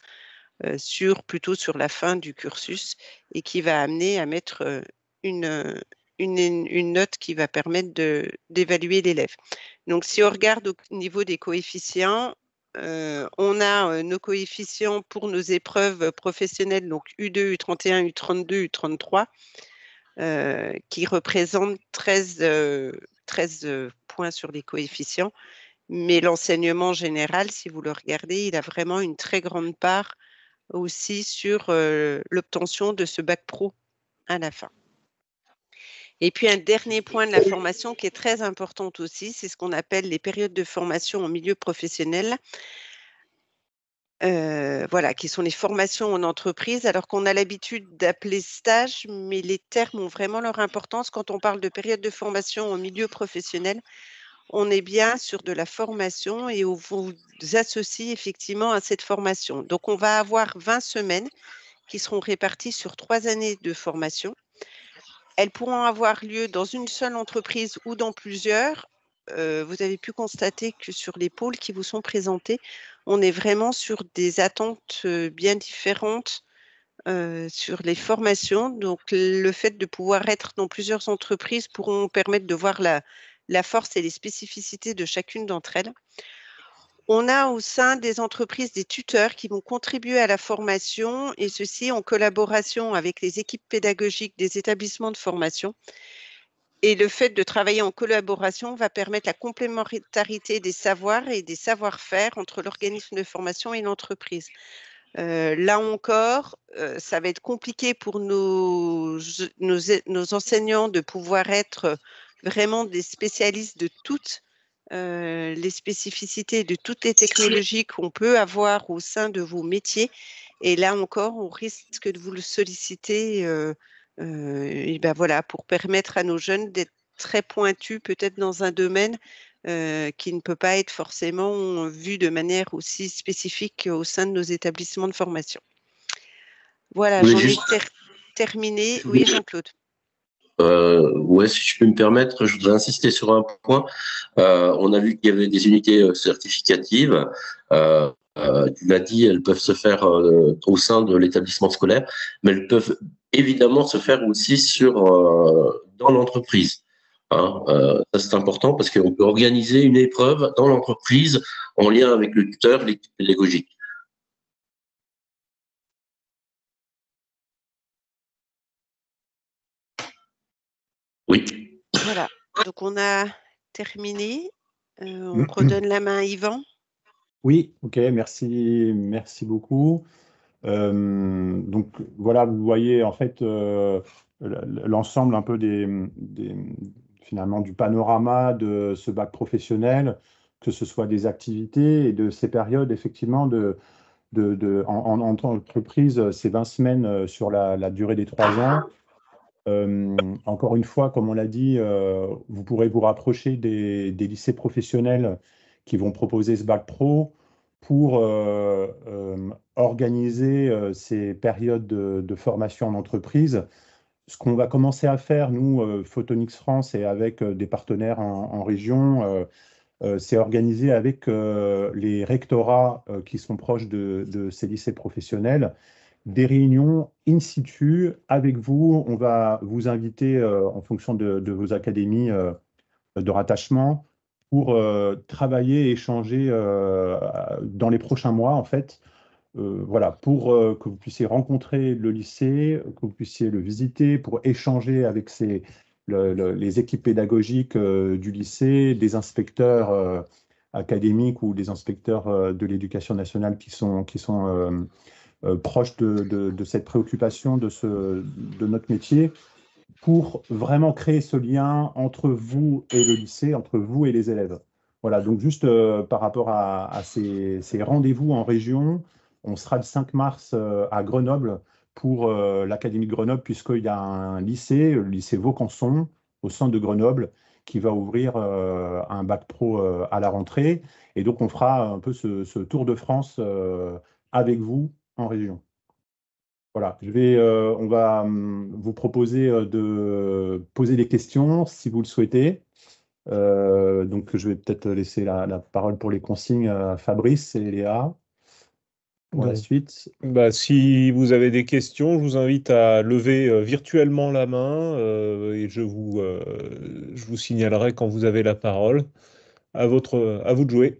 [SPEAKER 4] sur plutôt sur la fin du cursus et qui va amener à mettre euh, une, une, note qui va permettre d'évaluer l'élève. Donc, si on regarde au niveau des coefficients, euh, on a euh, nos coefficients pour nos épreuves professionnelles, donc U2, U31, U32, U33, qui représentent 13, 13 euh, points sur les coefficients. Mais l'enseignement général, si vous le regardez, il a vraiment une très grande part aussi sur l'obtention de ce bac pro à la fin. Et puis un dernier point de la formation qui est très importante aussi, c'est ce qu'on appelle les périodes de formation en milieu professionnel. Voilà, qui sont les formations en entreprise, alors qu'on a l'habitude d'appeler stage, mais les termes ont vraiment leur importance. Quand on parle de période de formation en milieu professionnel, on est bien sur de la formation et on vous associe effectivement à cette formation. Donc, on va avoir 20 semaines qui seront réparties sur trois années de formation. Elles pourront avoir lieu dans une seule entreprise ou dans plusieurs. Euh, vous avez pu constater que sur les pôles qui vous sont présentés, on est vraiment sur des attentes euh, bien différentes euh, sur les formations. Donc, le fait de pouvoir être dans plusieurs entreprises pourront permettre de voir la force et les spécificités de chacune d'entre elles. On a au sein des entreprises des tuteurs qui vont contribuer à la formation et ceci en collaboration avec les équipes pédagogiques des établissements de formation. Et le fait de travailler en collaboration va permettre la complémentarité des savoirs et des savoir-faire entre l'organisme de formation et l'entreprise. Euh, là encore, euh, ça va être compliqué pour nos, enseignants de pouvoir être vraiment des spécialistes de toutes euh, les spécificités de toutes les technologies qu'on peut avoir au sein de vos métiers. Et là encore, on risque de vous le solliciter euh, euh, et ben voilà, pour permettre à nos jeunes d'être très pointus peut-être dans un domaine qui ne peut pas être forcément vu de manière aussi spécifique au sein de nos établissements de formation. Voilà, j'en ai terminé. Oui, Jean-Claude.
[SPEAKER 5] Euh, ouais, si je peux me permettre, je voudrais insister sur un point. Euh, on a vu qu'il y avait des unités euh, certificatives. Euh, euh, tu l'as dit, elles peuvent se faire au sein de l'établissement scolaire, mais elles peuvent évidemment se faire aussi sur dans l'entreprise. Hein, ça, c'est important parce qu'on peut organiser une épreuve dans l'entreprise en lien avec le tuteur, l'équipe pédagogique.
[SPEAKER 4] Donc, on a terminé. Euh, on redonne la main à Yvan.
[SPEAKER 2] Oui, ok, merci, merci beaucoup. Euh, donc voilà, vous voyez en fait l'ensemble un peu des, finalement du panorama de ce bac professionnel, que ce soit des activités et de ces périodes, effectivement, de, de, en, entreprise, ces 20 semaines euh, sur la, durée des trois ans. Euh, encore une fois, comme on l'a dit, euh, vous pourrez vous rapprocher des, lycées professionnels qui vont proposer ce bac pro pour organiser ces périodes de, formation en entreprise. Ce qu'on va commencer à faire, nous, euh, Photonics France, et avec euh, des partenaires en, région, euh, c'est organiser avec les rectorats qui sont proches de, ces lycées professionnels des réunions in situ avec vous. On va vous inviter en fonction de, vos académies de rattachement pour travailler et échanger dans les prochains mois, en fait, euh, voilà, pour euh, que vous puissiez rencontrer le lycée, que vous puissiez le visiter, pour échanger avec les équipes pédagogiques euh, du lycée, des inspecteurs académiques ou des inspecteurs de l'éducation nationale qui sont proches de, cette préoccupation de, notre métier, pour vraiment créer ce lien entre vous et le lycée, entre vous et les élèves. Voilà, donc juste par rapport à, ces, rendez-vous en région, on sera le 5 mars euh, à Grenoble pour euh, l'Académie de Grenoble, puisqu'il y a un lycée, le lycée Vaucanson, au centre de Grenoble, qui va ouvrir euh, un bac pro à la rentrée. Et donc, on fera un peu ce, tour de France avec vous en région. Voilà, je vais, on va hum, vous proposer de poser des questions si vous le souhaitez. donc, je vais peut-être laisser la, la, parole pour les consignes à Fabrice et Léa pour la suite.
[SPEAKER 1] Bah, si vous avez des questions, je vous invite à lever euh, virtuellement la main euh, et je vous, euh, je vous signalerai quand vous avez la parole. À, votre, à vous de jouer.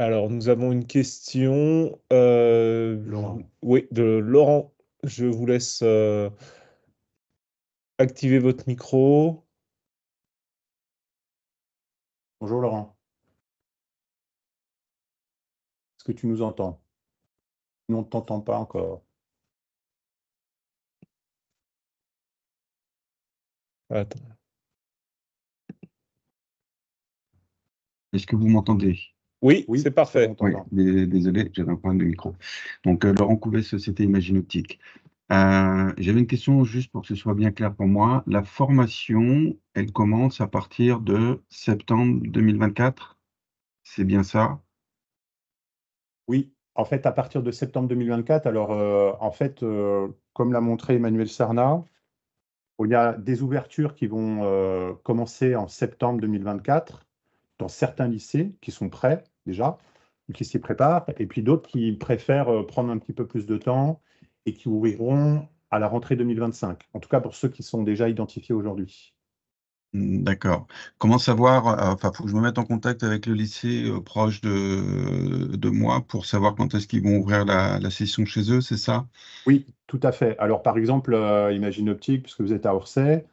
[SPEAKER 1] Alors, nous avons une question. Oui, de Laurent. Je vous laisse activer votre micro.
[SPEAKER 2] Bonjour Laurent. Est-ce que tu nous entends? Nous, on ne t'entend pas encore.
[SPEAKER 1] Attends.
[SPEAKER 6] Est-ce que vous m'entendez?
[SPEAKER 1] Oui, oui c'est parfait.
[SPEAKER 6] désolé, j'avais un problème de micro. Donc, euh, Laurent Couvet, Société Imagine Optique. Euh, j'avais une question juste pour que ce soit bien clair pour moi. La formation, elle commence à partir de septembre 2024 C'est bien ça?
[SPEAKER 2] Oui, en fait, à partir de septembre 2024, alors euh, en fait, euh, comme l'a montré Emmanuel Serna, il y a des ouvertures qui vont commencer en septembre 2024 dans certains lycées qui sont prêts déjà, qui s'y préparent, et puis d'autres qui préfèrent prendre un petit peu plus de temps et qui ouvriront à la rentrée 2025, en tout cas pour ceux qui sont déjà identifiés aujourd'hui.
[SPEAKER 6] Hmm, d'accord. Comment savoir, euh, enfin, faut que je me mette en contact avec le lycée euh, proche de, de moi pour savoir quand est-ce qu'ils vont ouvrir la, session chez eux, c'est ça?
[SPEAKER 2] Oui, tout à fait. Alors, par exemple, euh, Imagine Optique, puisque vous êtes à Orsay,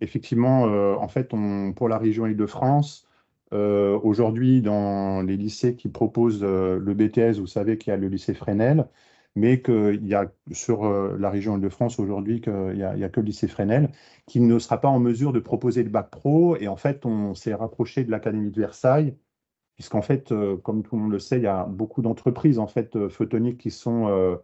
[SPEAKER 2] effectivement, en fait, pour la région Île-de-France, aujourd'hui, dans les lycées qui proposent le BTS, vous savez qu'il y a le lycée Fresnel, mais qu'il y a sur euh, la région Île-de-France aujourd'hui qu'il n'y a, que le lycée Fresnel qui ne sera pas en mesure de proposer le bac pro. Et en fait, on s'est rapproché de l'Académie de Versailles, puisqu'en fait, euh, comme tout le monde le sait, il y a beaucoup d'entreprises en fait euh, photoniques qui sont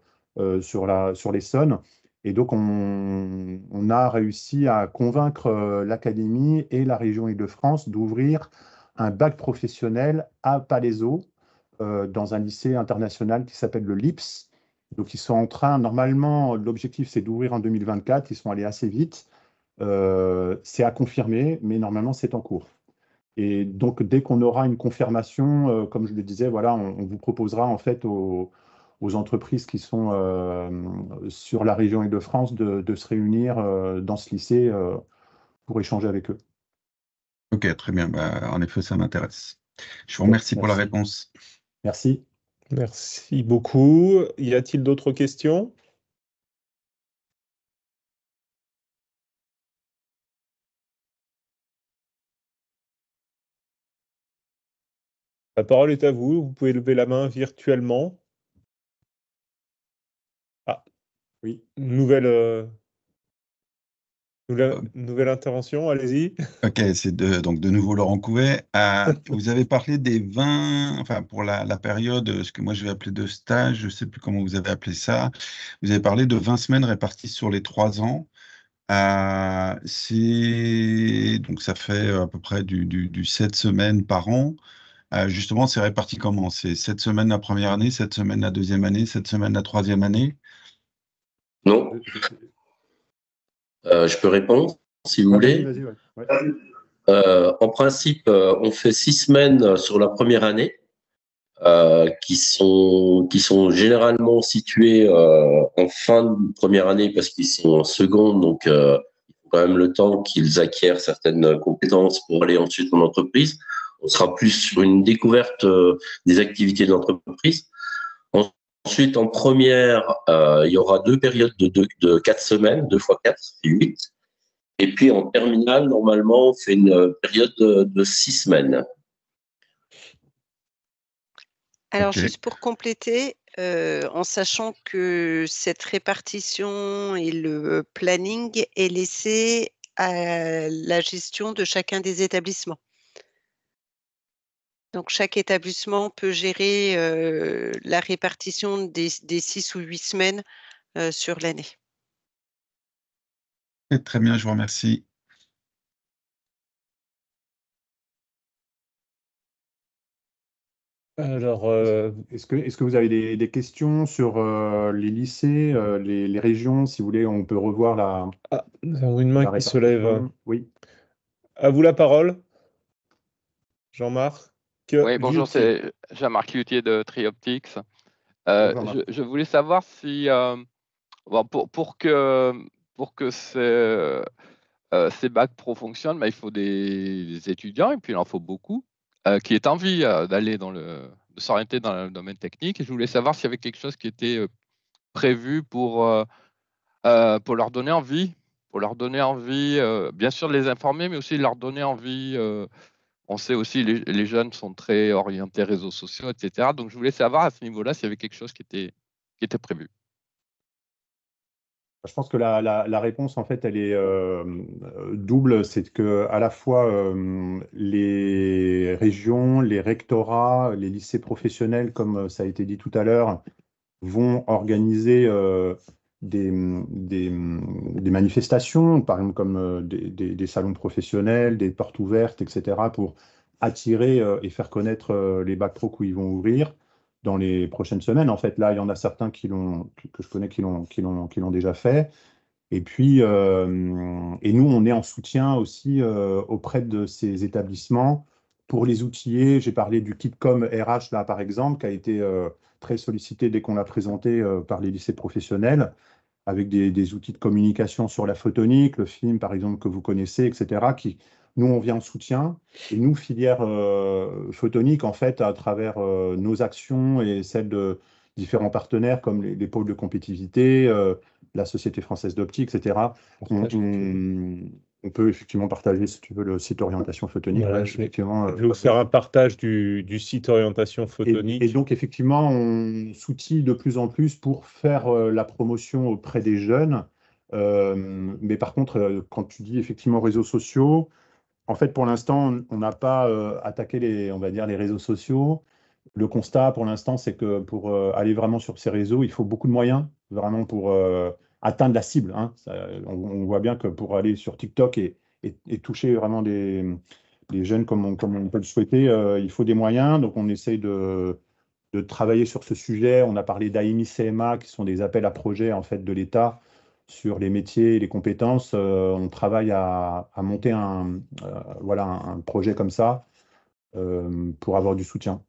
[SPEAKER 2] sur, la, sur l'Essonne. Et donc, on, on, a réussi à convaincre l'Académie et la région Île-de-France d'ouvrir un bac professionnel à Palaiseau, dans un lycée international qui s'appelle le LIPS, donc, ils sont en train, normalement, l'objectif, c'est d'ouvrir en 2024. Ils sont allés assez vite. Euh, c'est à confirmer, mais normalement, c'est en cours. Et donc, dès qu'on aura une confirmation, euh, comme je le disais, voilà, on, vous proposera en fait aux, aux entreprises qui sont sur la région Île-de-France de, de, se réunir dans ce lycée pour échanger avec eux.
[SPEAKER 6] Ok, très bien. Bah, en effet, ça m'intéresse. Je vous remercie pour la réponse.
[SPEAKER 2] Merci.
[SPEAKER 1] Merci beaucoup. Y a-t-il d'autres questions? La parole est à vous. Vous pouvez lever la main virtuellement. Oui. Nouvelle, euh, nouvelle, intervention, allez-y.
[SPEAKER 6] Ok, c'est de, donc de nouveau Laurent Couvet. Euh, vous avez parlé des 20, enfin pour la, période, ce que moi je vais appeler de stage, je ne sais plus comment vous avez appelé ça. Vous avez parlé de 20 semaines réparties sur les trois ans. Euh, donc ça fait à peu près du, du 7 semaines par an. Euh, justement, c'est réparti comment? C'est cette semaine la première année, cette semaine la deuxième année, cette semaine la troisième année?
[SPEAKER 5] Non. Euh, je peux répondre, si vous voulez. Euh, en principe, on fait six semaines sur la première année, qui, sont, qui sont généralement situées en fin de première année parce qu'ils sont en seconde, donc il faut quand même le temps qu'ils acquièrent certaines compétences pour aller ensuite en entreprise on sera plus sur une découverte euh, des activités de l'entreprise. Ensuite, en première, euh, il y aura deux périodes de, de, quatre semaines, deux fois quatre, c'est huit. Et puis en terminale, normalement, on fait une période de, six semaines.
[SPEAKER 4] Alors, juste pour compléter, euh, en sachant que cette répartition et le planning est laissé à la gestion de chacun des établissements. Donc, chaque établissement peut gérer la répartition des, six ou huit semaines sur l'année.
[SPEAKER 6] Très bien, je vous remercie.
[SPEAKER 2] Alors, est-ce que, est que, vous avez des, questions sur les lycées, les, régions? Si vous voulez, on peut revoir la.
[SPEAKER 1] Ah, nous avons une main qui se lève.
[SPEAKER 2] Oui.
[SPEAKER 1] À vous la parole, Jean-Marc.
[SPEAKER 7] Oui, bonjour, c'est Jean-Marc Lutier de Trioptics. Euh, je, voulais savoir si, euh, pour, pour, que, pour que ces, euh, ces bacs pro fonctionnent, bah, il faut des, étudiants, et puis il en faut beaucoup, qui aient envie d'aller dans le, de s'orienter dans le domaine technique. Et je voulais savoir s'il y avait quelque chose qui était prévu pour, pour leur donner envie, pour leur donner envie, bien sûr de les informer, mais aussi de leur donner envie on sait aussi les, les jeunes sont très orientés réseaux sociaux, etc. Donc, je voulais savoir à ce niveau-là s'il y avait quelque chose qui était, prévu.
[SPEAKER 2] Je pense que la, réponse, en fait, elle est euh, double. C'est que à la fois euh, les régions, les rectorats, les lycées professionnels, comme ça a été dit tout à l'heure, vont organiser euh, des, manifestations, par exemple comme euh, des, salons professionnels, des portes ouvertes, etc., pour attirer euh, et faire connaître euh, les bacs pro ils vont ouvrir dans les prochaines semaines. En fait, là, il y en a certains qui que je connais qui l'ont, déjà fait. Et puis, et nous, on est en soutien aussi auprès de ces établissements pour les outiller. J'ai parlé du KitCom RH, là, par exemple, qui a été très sollicité dès qu'on l'a présenté par les lycées professionnels avec des, outils de communication sur la photonique, le film par exemple que vous connaissez, etc. Qui, nous, on vient en soutien. Et nous, filière euh, photonique, en fait, à travers euh, nos actions et celles de différents partenaires comme les, pôles de compétitivité, euh, la Société française d'optique, etc., on peut effectivement partager, si tu veux, le site orientation photonique.
[SPEAKER 1] je, vais, vous faire un partage du, site orientation photonique.
[SPEAKER 2] Et, donc, effectivement, on s'outille de plus en plus pour faire euh, la promotion auprès des jeunes. Euh, mais par contre, euh, quand tu dis effectivement réseaux sociaux, en fait, pour l'instant, on n'a pas attaqué les, on va dire, les réseaux sociaux. Le constat, pour l'instant, c'est que pour aller vraiment sur ces réseaux, il faut beaucoup de moyens, vraiment pour atteindre la cible. Hein. on, voit bien que pour aller sur TikTok et, toucher vraiment des, jeunes comme on, peut le souhaiter, euh, il faut des moyens. Donc, on essaye de, travailler sur ce sujet. On a parlé d'AIMI CMA, qui sont des appels à projets en fait, de l'État sur les métiers et les compétences. Euh, on travaille à, monter euh, un, projet comme ça pour avoir du soutien.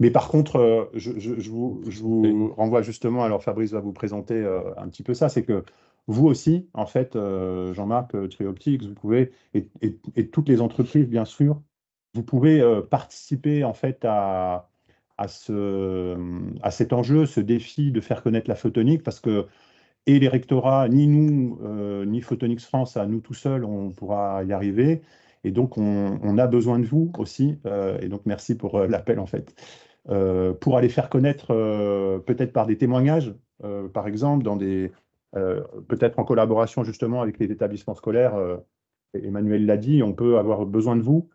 [SPEAKER 2] Mais par contre, je, vous, renvoie justement, alors Fabrice va vous présenter un petit peu ça, c'est que vous aussi, en fait, Jean-Marc Trioptics, vous pouvez, et, et, toutes les entreprises, bien sûr, vous pouvez participer en fait à, à, ce, à cet enjeu, ce défi de faire connaître la photonique, parce que et les rectorats, ni nous, euh, ni Photonics France, à nous tout seuls, on pourra y arriver. Et donc, on, a besoin de vous aussi. Euh, et donc, merci pour euh, l'appel, en fait. pour aller faire connaître, peut-être par des témoignages, par exemple, dans des, peut-être en collaboration justement avec les établissements scolaires. Emmanuel l'a dit, on peut avoir besoin de vous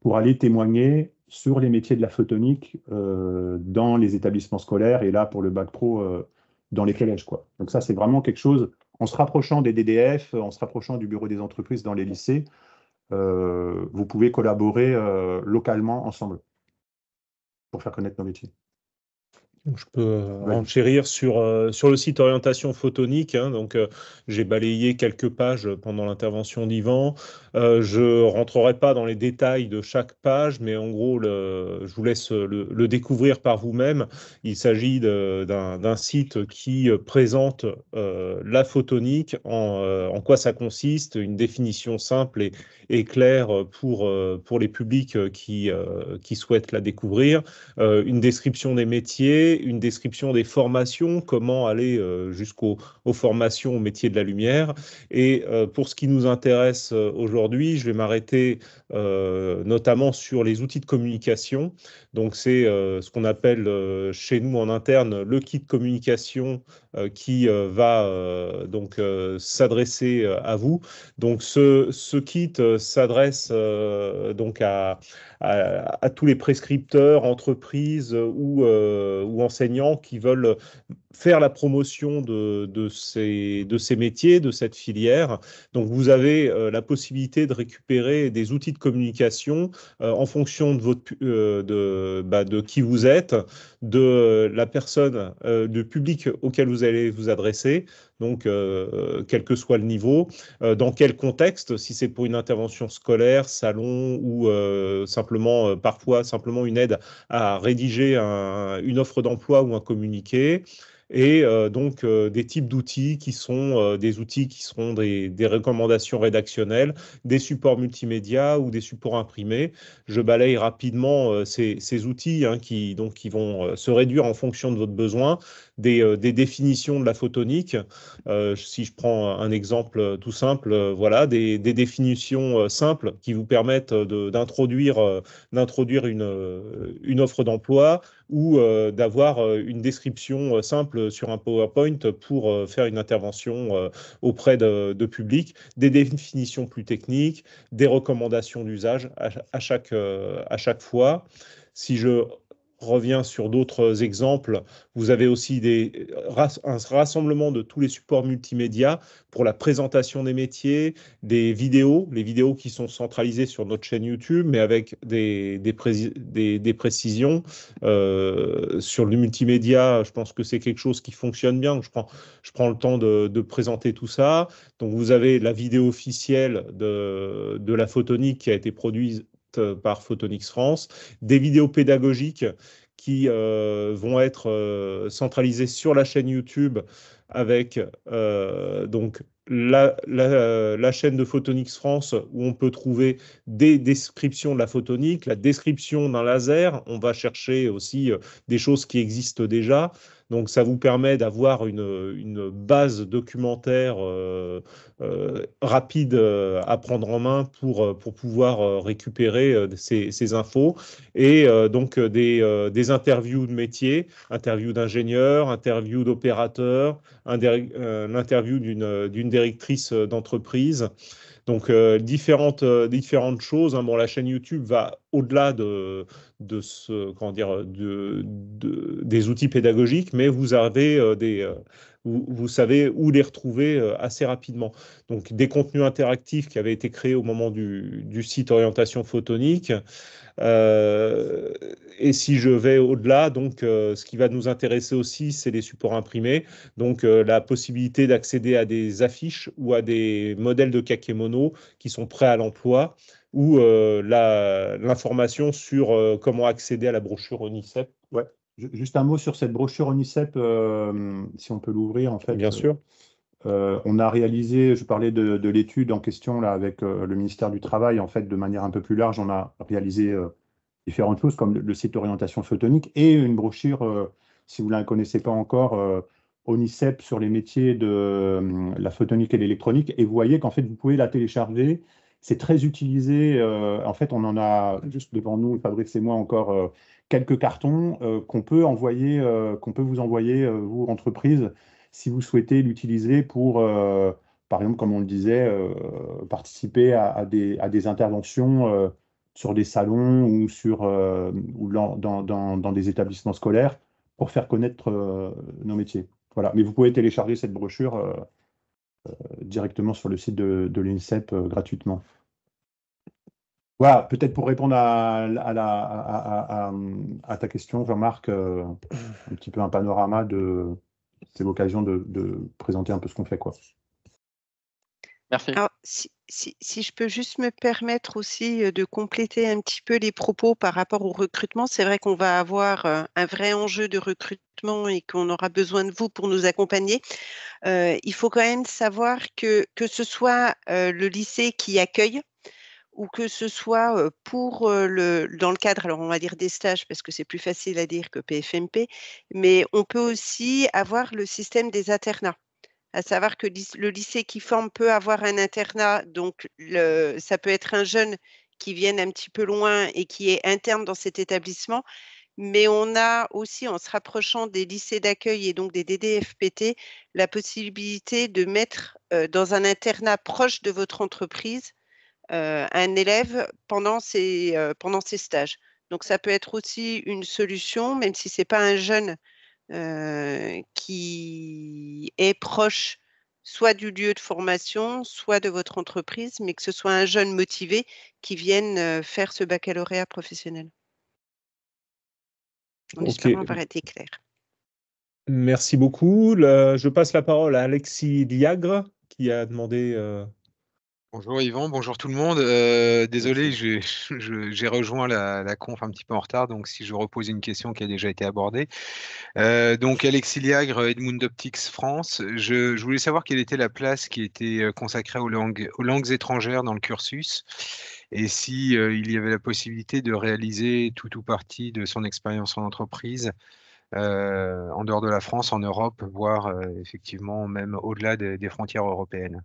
[SPEAKER 2] pour aller témoigner sur les métiers de la photonique dans les établissements scolaires et là pour le bac pro dans les collèges. Quoi. Donc ça, c'est vraiment quelque chose, en se rapprochant des DDF, en se rapprochant du bureau des entreprises dans les lycées, euh, vous pouvez collaborer euh, localement ensemble pour faire connaître nos métiers.
[SPEAKER 1] Je peux euh, enchérir sur, euh, sur le site orientation photonique. Hein, donc, euh, j'ai balayé quelques pages pendant l'intervention d'Yvan. je ne rentrerai pas dans les détails de chaque page, mais en gros, le, je vous laisse le, découvrir par vous-même. Il s'agit d'un site qui présente la photonique, en, en, quoi ça consiste, une définition simple et, et claire pour, pour les publics qui, qui souhaitent la découvrir, une description des métiers une description des formations, comment aller euh, jusqu'aux formations au métier de la lumière. Et euh, pour ce qui nous intéresse euh, aujourd'hui, je vais m'arrêter notamment sur les outils de communication. Donc c'est ce qu'on appelle chez nous en interne le kit communication qui va donc s'adresser à vous. Donc ce, kit s'adresse donc à, tous les prescripteurs, entreprises ou, enseignants qui veulent faire la promotion de, ces, métiers, de cette filière. Donc, vous avez euh, la possibilité de récupérer des outils de communication euh, en fonction euh, bah, de qui vous êtes, de la personne, du public auquel vous allez vous adresser, donc quel que soit le niveau, dans quel contexte, si c'est pour une intervention scolaire, salon ou simplement, parfois, simplement une aide à rédiger une offre d'emploi ou un communiqué et euh, donc euh, des types d'outils qui sont euh, des outils qui seront des, recommandations rédactionnelles, des supports multimédia ou des supports imprimés. Je balaye rapidement ces, outils hein, qui, donc, qui vont se réduire en fonction de votre besoin, des, définitions de la photonique. si je prends un exemple tout simple, voilà, des, définitions simples qui vous permettent d'introduire une, offre d'emploi ou d'avoir une description simple sur un PowerPoint pour euh, faire une intervention euh, auprès de, public, des définitions plus techniques, des recommandations d'usage à, chaque, euh, à chaque fois. Si je revient sur d'autres exemples. Vous avez aussi des, un rassemblement de tous les supports multimédia pour la présentation des métiers, des vidéos, les vidéos qui sont centralisées sur notre chaîne YouTube, mais avec des, des, précisions. Euh, sur le multimédia, je pense que c'est quelque chose qui fonctionne bien. Je prends, je prends le temps de, de, présenter tout ça. Donc vous avez la vidéo officielle de, de la photonique qui a été produite par Photonics France, des vidéos pédagogiques qui euh, vont être euh, centralisées sur la chaîne YouTube avec donc la, la, chaîne de Photonics France où on peut trouver des descriptions de la photonique, la description d'un laser. On va chercher aussi des choses qui existent déjà. Donc ça vous permet d'avoir une, base documentaire euh, euh, rapide euh, à prendre en main pour, pour pouvoir récupérer ces, infos. Et donc des, des, interviews de métier, interviews d'ingénieurs, interviews d'opérateurs, l'interview d'une directrice d'entreprise. Donc différentes, différentes choses. Hein. Bon, la chaîne YouTube va au-delà de, de, ce, comment dire, de, des outils pédagogiques, mais vous avez euh, des, euh, vous, savez où les retrouver euh, assez rapidement. Donc des contenus interactifs qui avaient été créés au moment du, site orientation photonique. et si je vais au-delà, donc ce qui va nous intéresser aussi, c'est les supports imprimés. Donc la possibilité d'accéder à des affiches ou à des modèles de kakémono qui sont prêts à l'emploi ou l'information sur comment accéder à la brochure ONICEP.
[SPEAKER 2] Ouais. Juste un mot sur cette brochure ONICEP, si on peut l'ouvrir en fait.
[SPEAKER 1] Bien sûr.
[SPEAKER 2] Euh, on a réalisé, je parlais de, l'étude en question là avec euh, le ministère du Travail, en fait, de manière un peu plus large, on a réalisé euh, différentes choses comme le, site orientation photonique et une brochure, si vous ne la connaissez pas encore, ONICEP sur les métiers de la photonique et l'électronique. Et vous voyez qu'en fait, vous pouvez la télécharger. C'est très utilisé. en fait, on en a juste devant nous, Fabrice et moi, encore quelques cartons qu'on peut envoyer, qu'on peut vous envoyer, vous, entreprise si vous souhaitez l'utiliser pour, euh, par exemple, comme on le disait, euh, participer à, des, interventions euh, sur des salons ou, sur, dans, des établissements scolaires pour faire connaître nos métiers. Voilà. Mais vous pouvez télécharger cette brochure directement sur le site de, de gratuitement. Voilà, peut-être pour répondre à, à, à, à ta question, Jean-Marc, un petit peu un panorama de, c'est l'occasion de, présenter un peu ce qu'on fait. Quoi.
[SPEAKER 7] Merci.
[SPEAKER 4] si, je peux juste me permettre aussi euh, de compléter un petit peu les propos par rapport au recrutement, c'est vrai qu'on va avoir euh, un vrai enjeu de recrutement et qu'on aura besoin de vous pour nous accompagner. Euh, il faut quand même savoir que que ce soit le lycée qui accueille ou que ce soit pour le, dans le cadre, alors on va dire des stages parce que c'est plus facile à dire que PFMP, mais on peut aussi avoir le système des internats. À savoir que le lycée qui forme peut avoir un internat, donc le, ça peut être un jeune qui vienne un petit peu loin et qui est interne dans cet établissement, mais on a aussi, en se rapprochant des lycées d'accueil et donc des DDFPT, la possibilité de mettre dans un internat proche de votre entreprise un élève pendant ses, euh, pendant ses stages. Donc ça peut être aussi une solution, même si ce n'est pas un jeune euh, qui est proche soit du lieu de formation, soit de votre entreprise, mais que ce soit un jeune motivé qui vienne faire ce baccalauréat professionnel. En espérant avoir été clair.
[SPEAKER 1] Merci beaucoup. je passe la parole à Alexis Diagre qui a demandé
[SPEAKER 8] Bonjour Yvan, bonjour tout le monde. Euh, désolé, j'ai rejoint la, conf un petit peu en retard, donc si je repose une question qui a déjà été abordée. Euh, donc Alexis Liagre, Edmund Optics France, je, voulais savoir quelle était la place qui était euh, consacrée aux langues, aux langues étrangères dans le cursus et si il y avait la possibilité de réaliser tout ou partie de son expérience en entreprise en dehors de la France, en Europe, voire effectivement même au-delà des frontières européennes.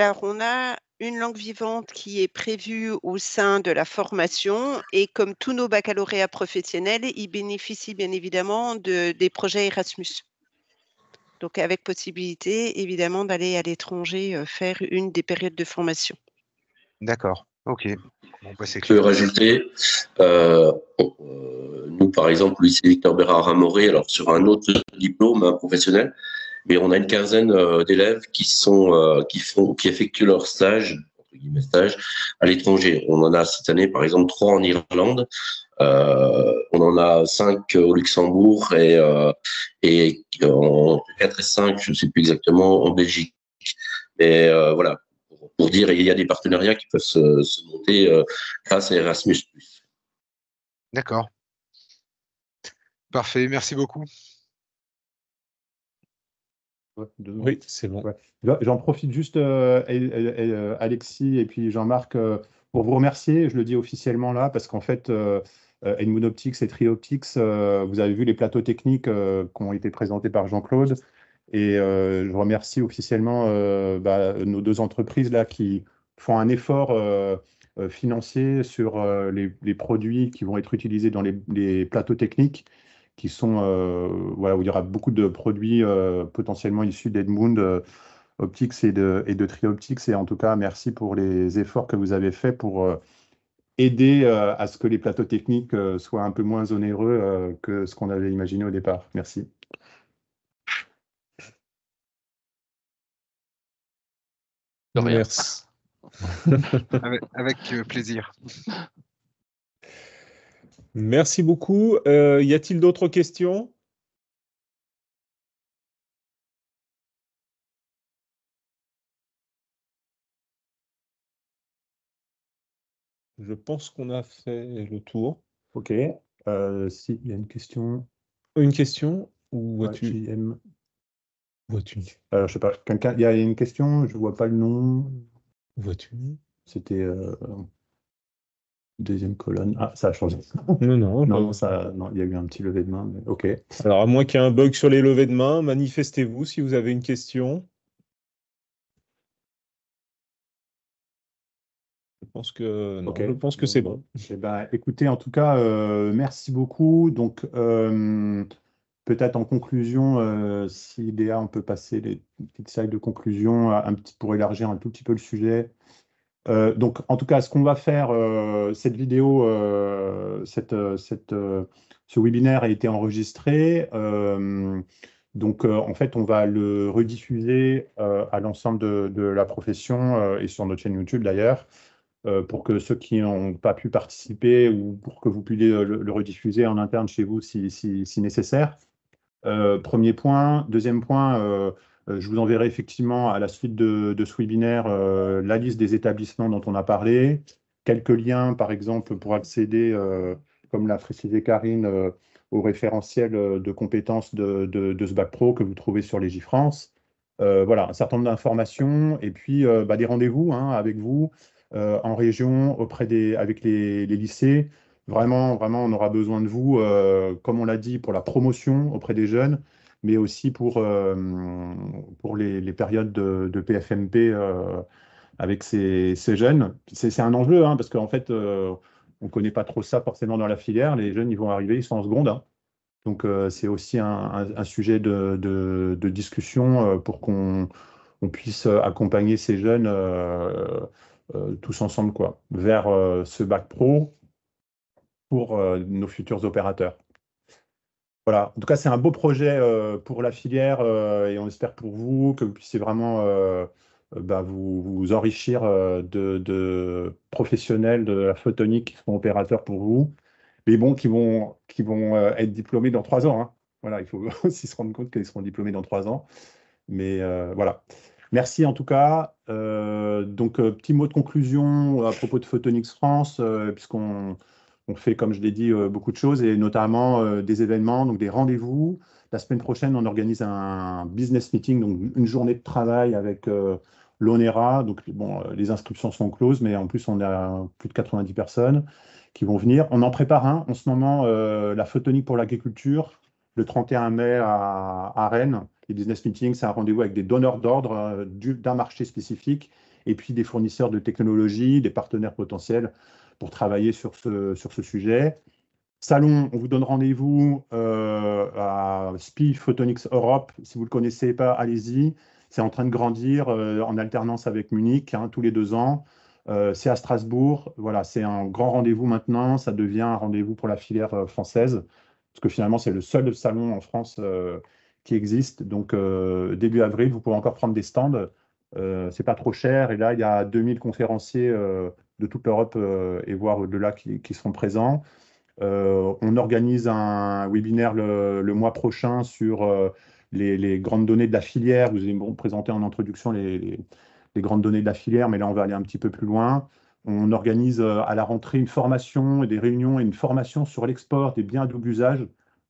[SPEAKER 4] Alors, on a une langue vivante qui est prévue au sein de la formation et comme tous nos baccalauréats professionnels, ils bénéficient bien évidemment de, des projets Erasmus. Donc, avec possibilité évidemment d'aller à l'étranger euh, faire une des périodes de formation.
[SPEAKER 8] D'accord, ok.
[SPEAKER 5] Bon, bah, Je peux rajouter, euh, euh, nous par exemple, le lycée Victor Bérard à Morée, alors sur un autre diplôme hein, professionnel, mais on a une quinzaine euh, d'élèves qui sont euh, qui font qui effectuent leur stage stage à l'étranger. On en a cette année, par exemple, trois en Irlande. Euh, on en a cinq au Luxembourg et, euh, et quatre et cinq, je ne sais plus exactement, en Belgique. Euh, voilà, pour, dire, il y a des partenariats qui peuvent se, monter grâce à Erasmus+.
[SPEAKER 8] D'accord. Parfait, merci beaucoup.
[SPEAKER 1] Oui, c'est bon.
[SPEAKER 2] J'en profite juste, euh, euh, Alexis et puis Jean-Marc, euh, pour vous remercier. Je le dis officiellement là, parce qu'en fait, Edmund Optics et Trioptics, vous avez vu les plateaux techniques qui ont été présentés par Jean-Claude. Et je remercie officiellement bah, nos deux entreprises là qui font un effort financier sur les, produits qui vont être utilisés dans les plateaux techniques qui sont, euh, voilà, où il y aura beaucoup de produits euh, potentiellement issus d'Edmund euh, Optics et de, et de Trioptics. Et en tout cas, merci pour les efforts que vous avez faits pour aider à ce que les plateaux techniques soient un peu moins onéreux que ce qu'on avait imaginé au départ. Merci.
[SPEAKER 1] Merci.
[SPEAKER 8] avec, plaisir.
[SPEAKER 1] Merci beaucoup. y a-t-il d'autres questions? Je pense qu'on a fait le tour.
[SPEAKER 2] Ok. Euh, si, il y a une question.
[SPEAKER 1] Une question Ou vois-tu?
[SPEAKER 2] Vois-tu? Euh, Je sais pas. Quelqu'un, il y a une question, je vois pas le nom.
[SPEAKER 1] Vois-tu?
[SPEAKER 2] C'était euh, deuxième colonne. Ah, ça a changé.
[SPEAKER 1] Non, non,
[SPEAKER 2] non, ça, non, il y a eu un petit levé de main. Mais... Ok.
[SPEAKER 1] Alors, à moins qu'il y ait un bug sur les levées de main, manifestez-vous si vous avez une question. Je pense que, je pense que c'est bon.
[SPEAKER 2] Eh ben, écoutez, en tout cas, euh, merci beaucoup. Donc, euh, peut-être en conclusion, euh, si Léa, on peut passer les petites salles de conclusion un petit, pour élargir un tout petit peu le sujet. Donc, en tout cas, ce qu'on va faire, cette vidéo, cette, ce webinaire a été enregistré. donc, en fait, on va le rediffuser à l'ensemble de, la profession et sur notre chaîne YouTube d'ailleurs. Euh, pour que ceux qui n'ont pas pu participer ou pour que vous puissiez le, rediffuser en interne chez vous si, nécessaire. Euh, premier point. Deuxième point, euh, je vous enverrai effectivement à la suite de, ce webinaire la liste des établissements dont on a parlé, quelques liens par exemple pour accéder, comme l'a précisé Karine, au référentiel de compétences de, de, bac pro que vous trouvez sur les France. voilà, un certain nombre d'informations et puis bah, des rendez-vous hein, avec vous. Euh, en région, auprès des, avec les, lycées. Vraiment, vraiment, on aura besoin de vous, euh, comme on l'a dit, pour la promotion auprès des jeunes, mais aussi pour, euh, pour les, périodes de, PFMP avec ces, jeunes. C'est un enjeu, hein, parce qu'en fait, on ne connaît pas trop ça forcément dans la filière. Les jeunes, ils vont arriver, ils sont en seconde. Hein. Donc, c'est aussi un, sujet de, de discussion pour qu'on puisse accompagner ces jeunes euh, tous ensemble quoi, vers euh, ce bac pro pour euh, nos futurs opérateurs. Voilà, en tout cas, c'est un beau projet pour la filière et on espère pour vous que vous puissiez vraiment bah, vous, enrichir de, professionnels de la photonique qui seront opérateurs pour vous, mais bon, qui vont, qui vont être diplômés dans trois ans. Hein. Voilà, il faut aussi se rendre compte qu'ils seront diplômés dans trois ans. Mais voilà. Merci en tout cas. Euh, donc, euh, petit mot de conclusion à propos de Photonics France, euh, puisqu'on on fait, comme je l'ai dit, beaucoup de choses et notamment des événements, donc des rendez-vous. La semaine prochaine, on organise un business meeting, donc une journée de travail avec l'ONERA. Donc, bon, les inscriptions sont closes, mais en plus, on a plus de 90 personnes qui vont venir. On en prépare un en ce moment, la photonique pour l'agriculture, le 31 mai à Rennes. Les business meetings, c'est un rendez-vous avec des donneurs d'ordre euh, d'un marché spécifique et puis des fournisseurs de technologie, des partenaires potentiels pour travailler sur ce, sur ce sujet. Salon, on vous donne rendez-vous euh, à SPI Photonics Europe. Si vous ne le connaissez pas, allez-y. C'est en train de grandir euh, en alternance avec Munich hein, tous les deux ans. c'est à Strasbourg. Voilà, c'est un grand rendez-vous maintenant. Ça devient un rendez-vous pour la filière française, parce que finalement, c'est le seul salon en France qui existe. Donc, euh, début avril, vous pouvez encore prendre des stands. Euh, c'est pas trop cher. Et là, il y a 2000 conférenciers euh, de toute l'Europe et voire au-delà qui, seront présents. on organise un webinaire le, mois prochain sur les, grandes données de la filière. Vous allez présenter en introduction les, les, grandes données de la filière, mais là, on va aller un petit peu plus loin. On organise à la rentrée une formation et des réunions et une formation sur l'export des biens à double usage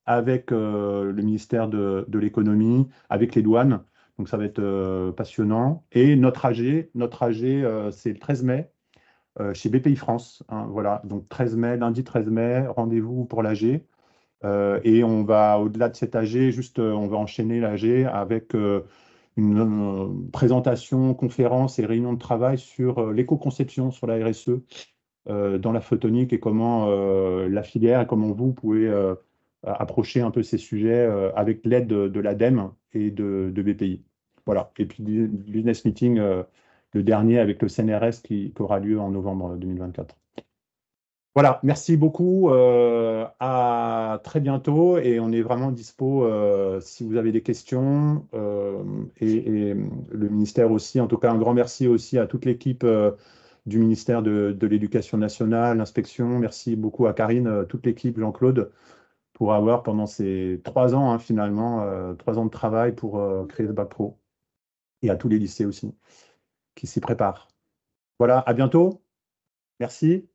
[SPEAKER 2] avec euh, le ministère de, l'économie, avec les douanes. Donc ça va être euh, passionnant. Et notre AG, notre AG euh, c'est le 13 mai chez BPI France. Hein, voilà, donc 13 mai, lundi 13 mai, rendez-vous pour l'AG. et on va, au-delà de cet AG, juste, on va enchaîner l'AG avec une présentation, conférence et réunion de travail sur l'éco-conception, sur la RSE dans la photonique et comment la filière et comment vous pouvez approcher un peu ces sujets euh, avec l'aide de, l'ADEME et de, BPI. Voilà. Et puis, business meeting, euh, le dernier avec le CNRS qui, aura lieu en novembre 2024. Voilà, merci beaucoup. Euh, à très bientôt et on est vraiment dispo euh, si vous avez des questions. Euh, et, le ministère aussi. En tout cas, un grand merci aussi à toute l'équipe du ministère de, l'Éducation nationale, l'inspection. Merci beaucoup à Karine, toute l'équipe, Jean-Claude, pour avoir pendant ces trois ans, hein, finalement, trois ans de travail pour créer le bac pro. Et à tous les lycées aussi qui s'y préparent. Voilà, à bientôt. Merci.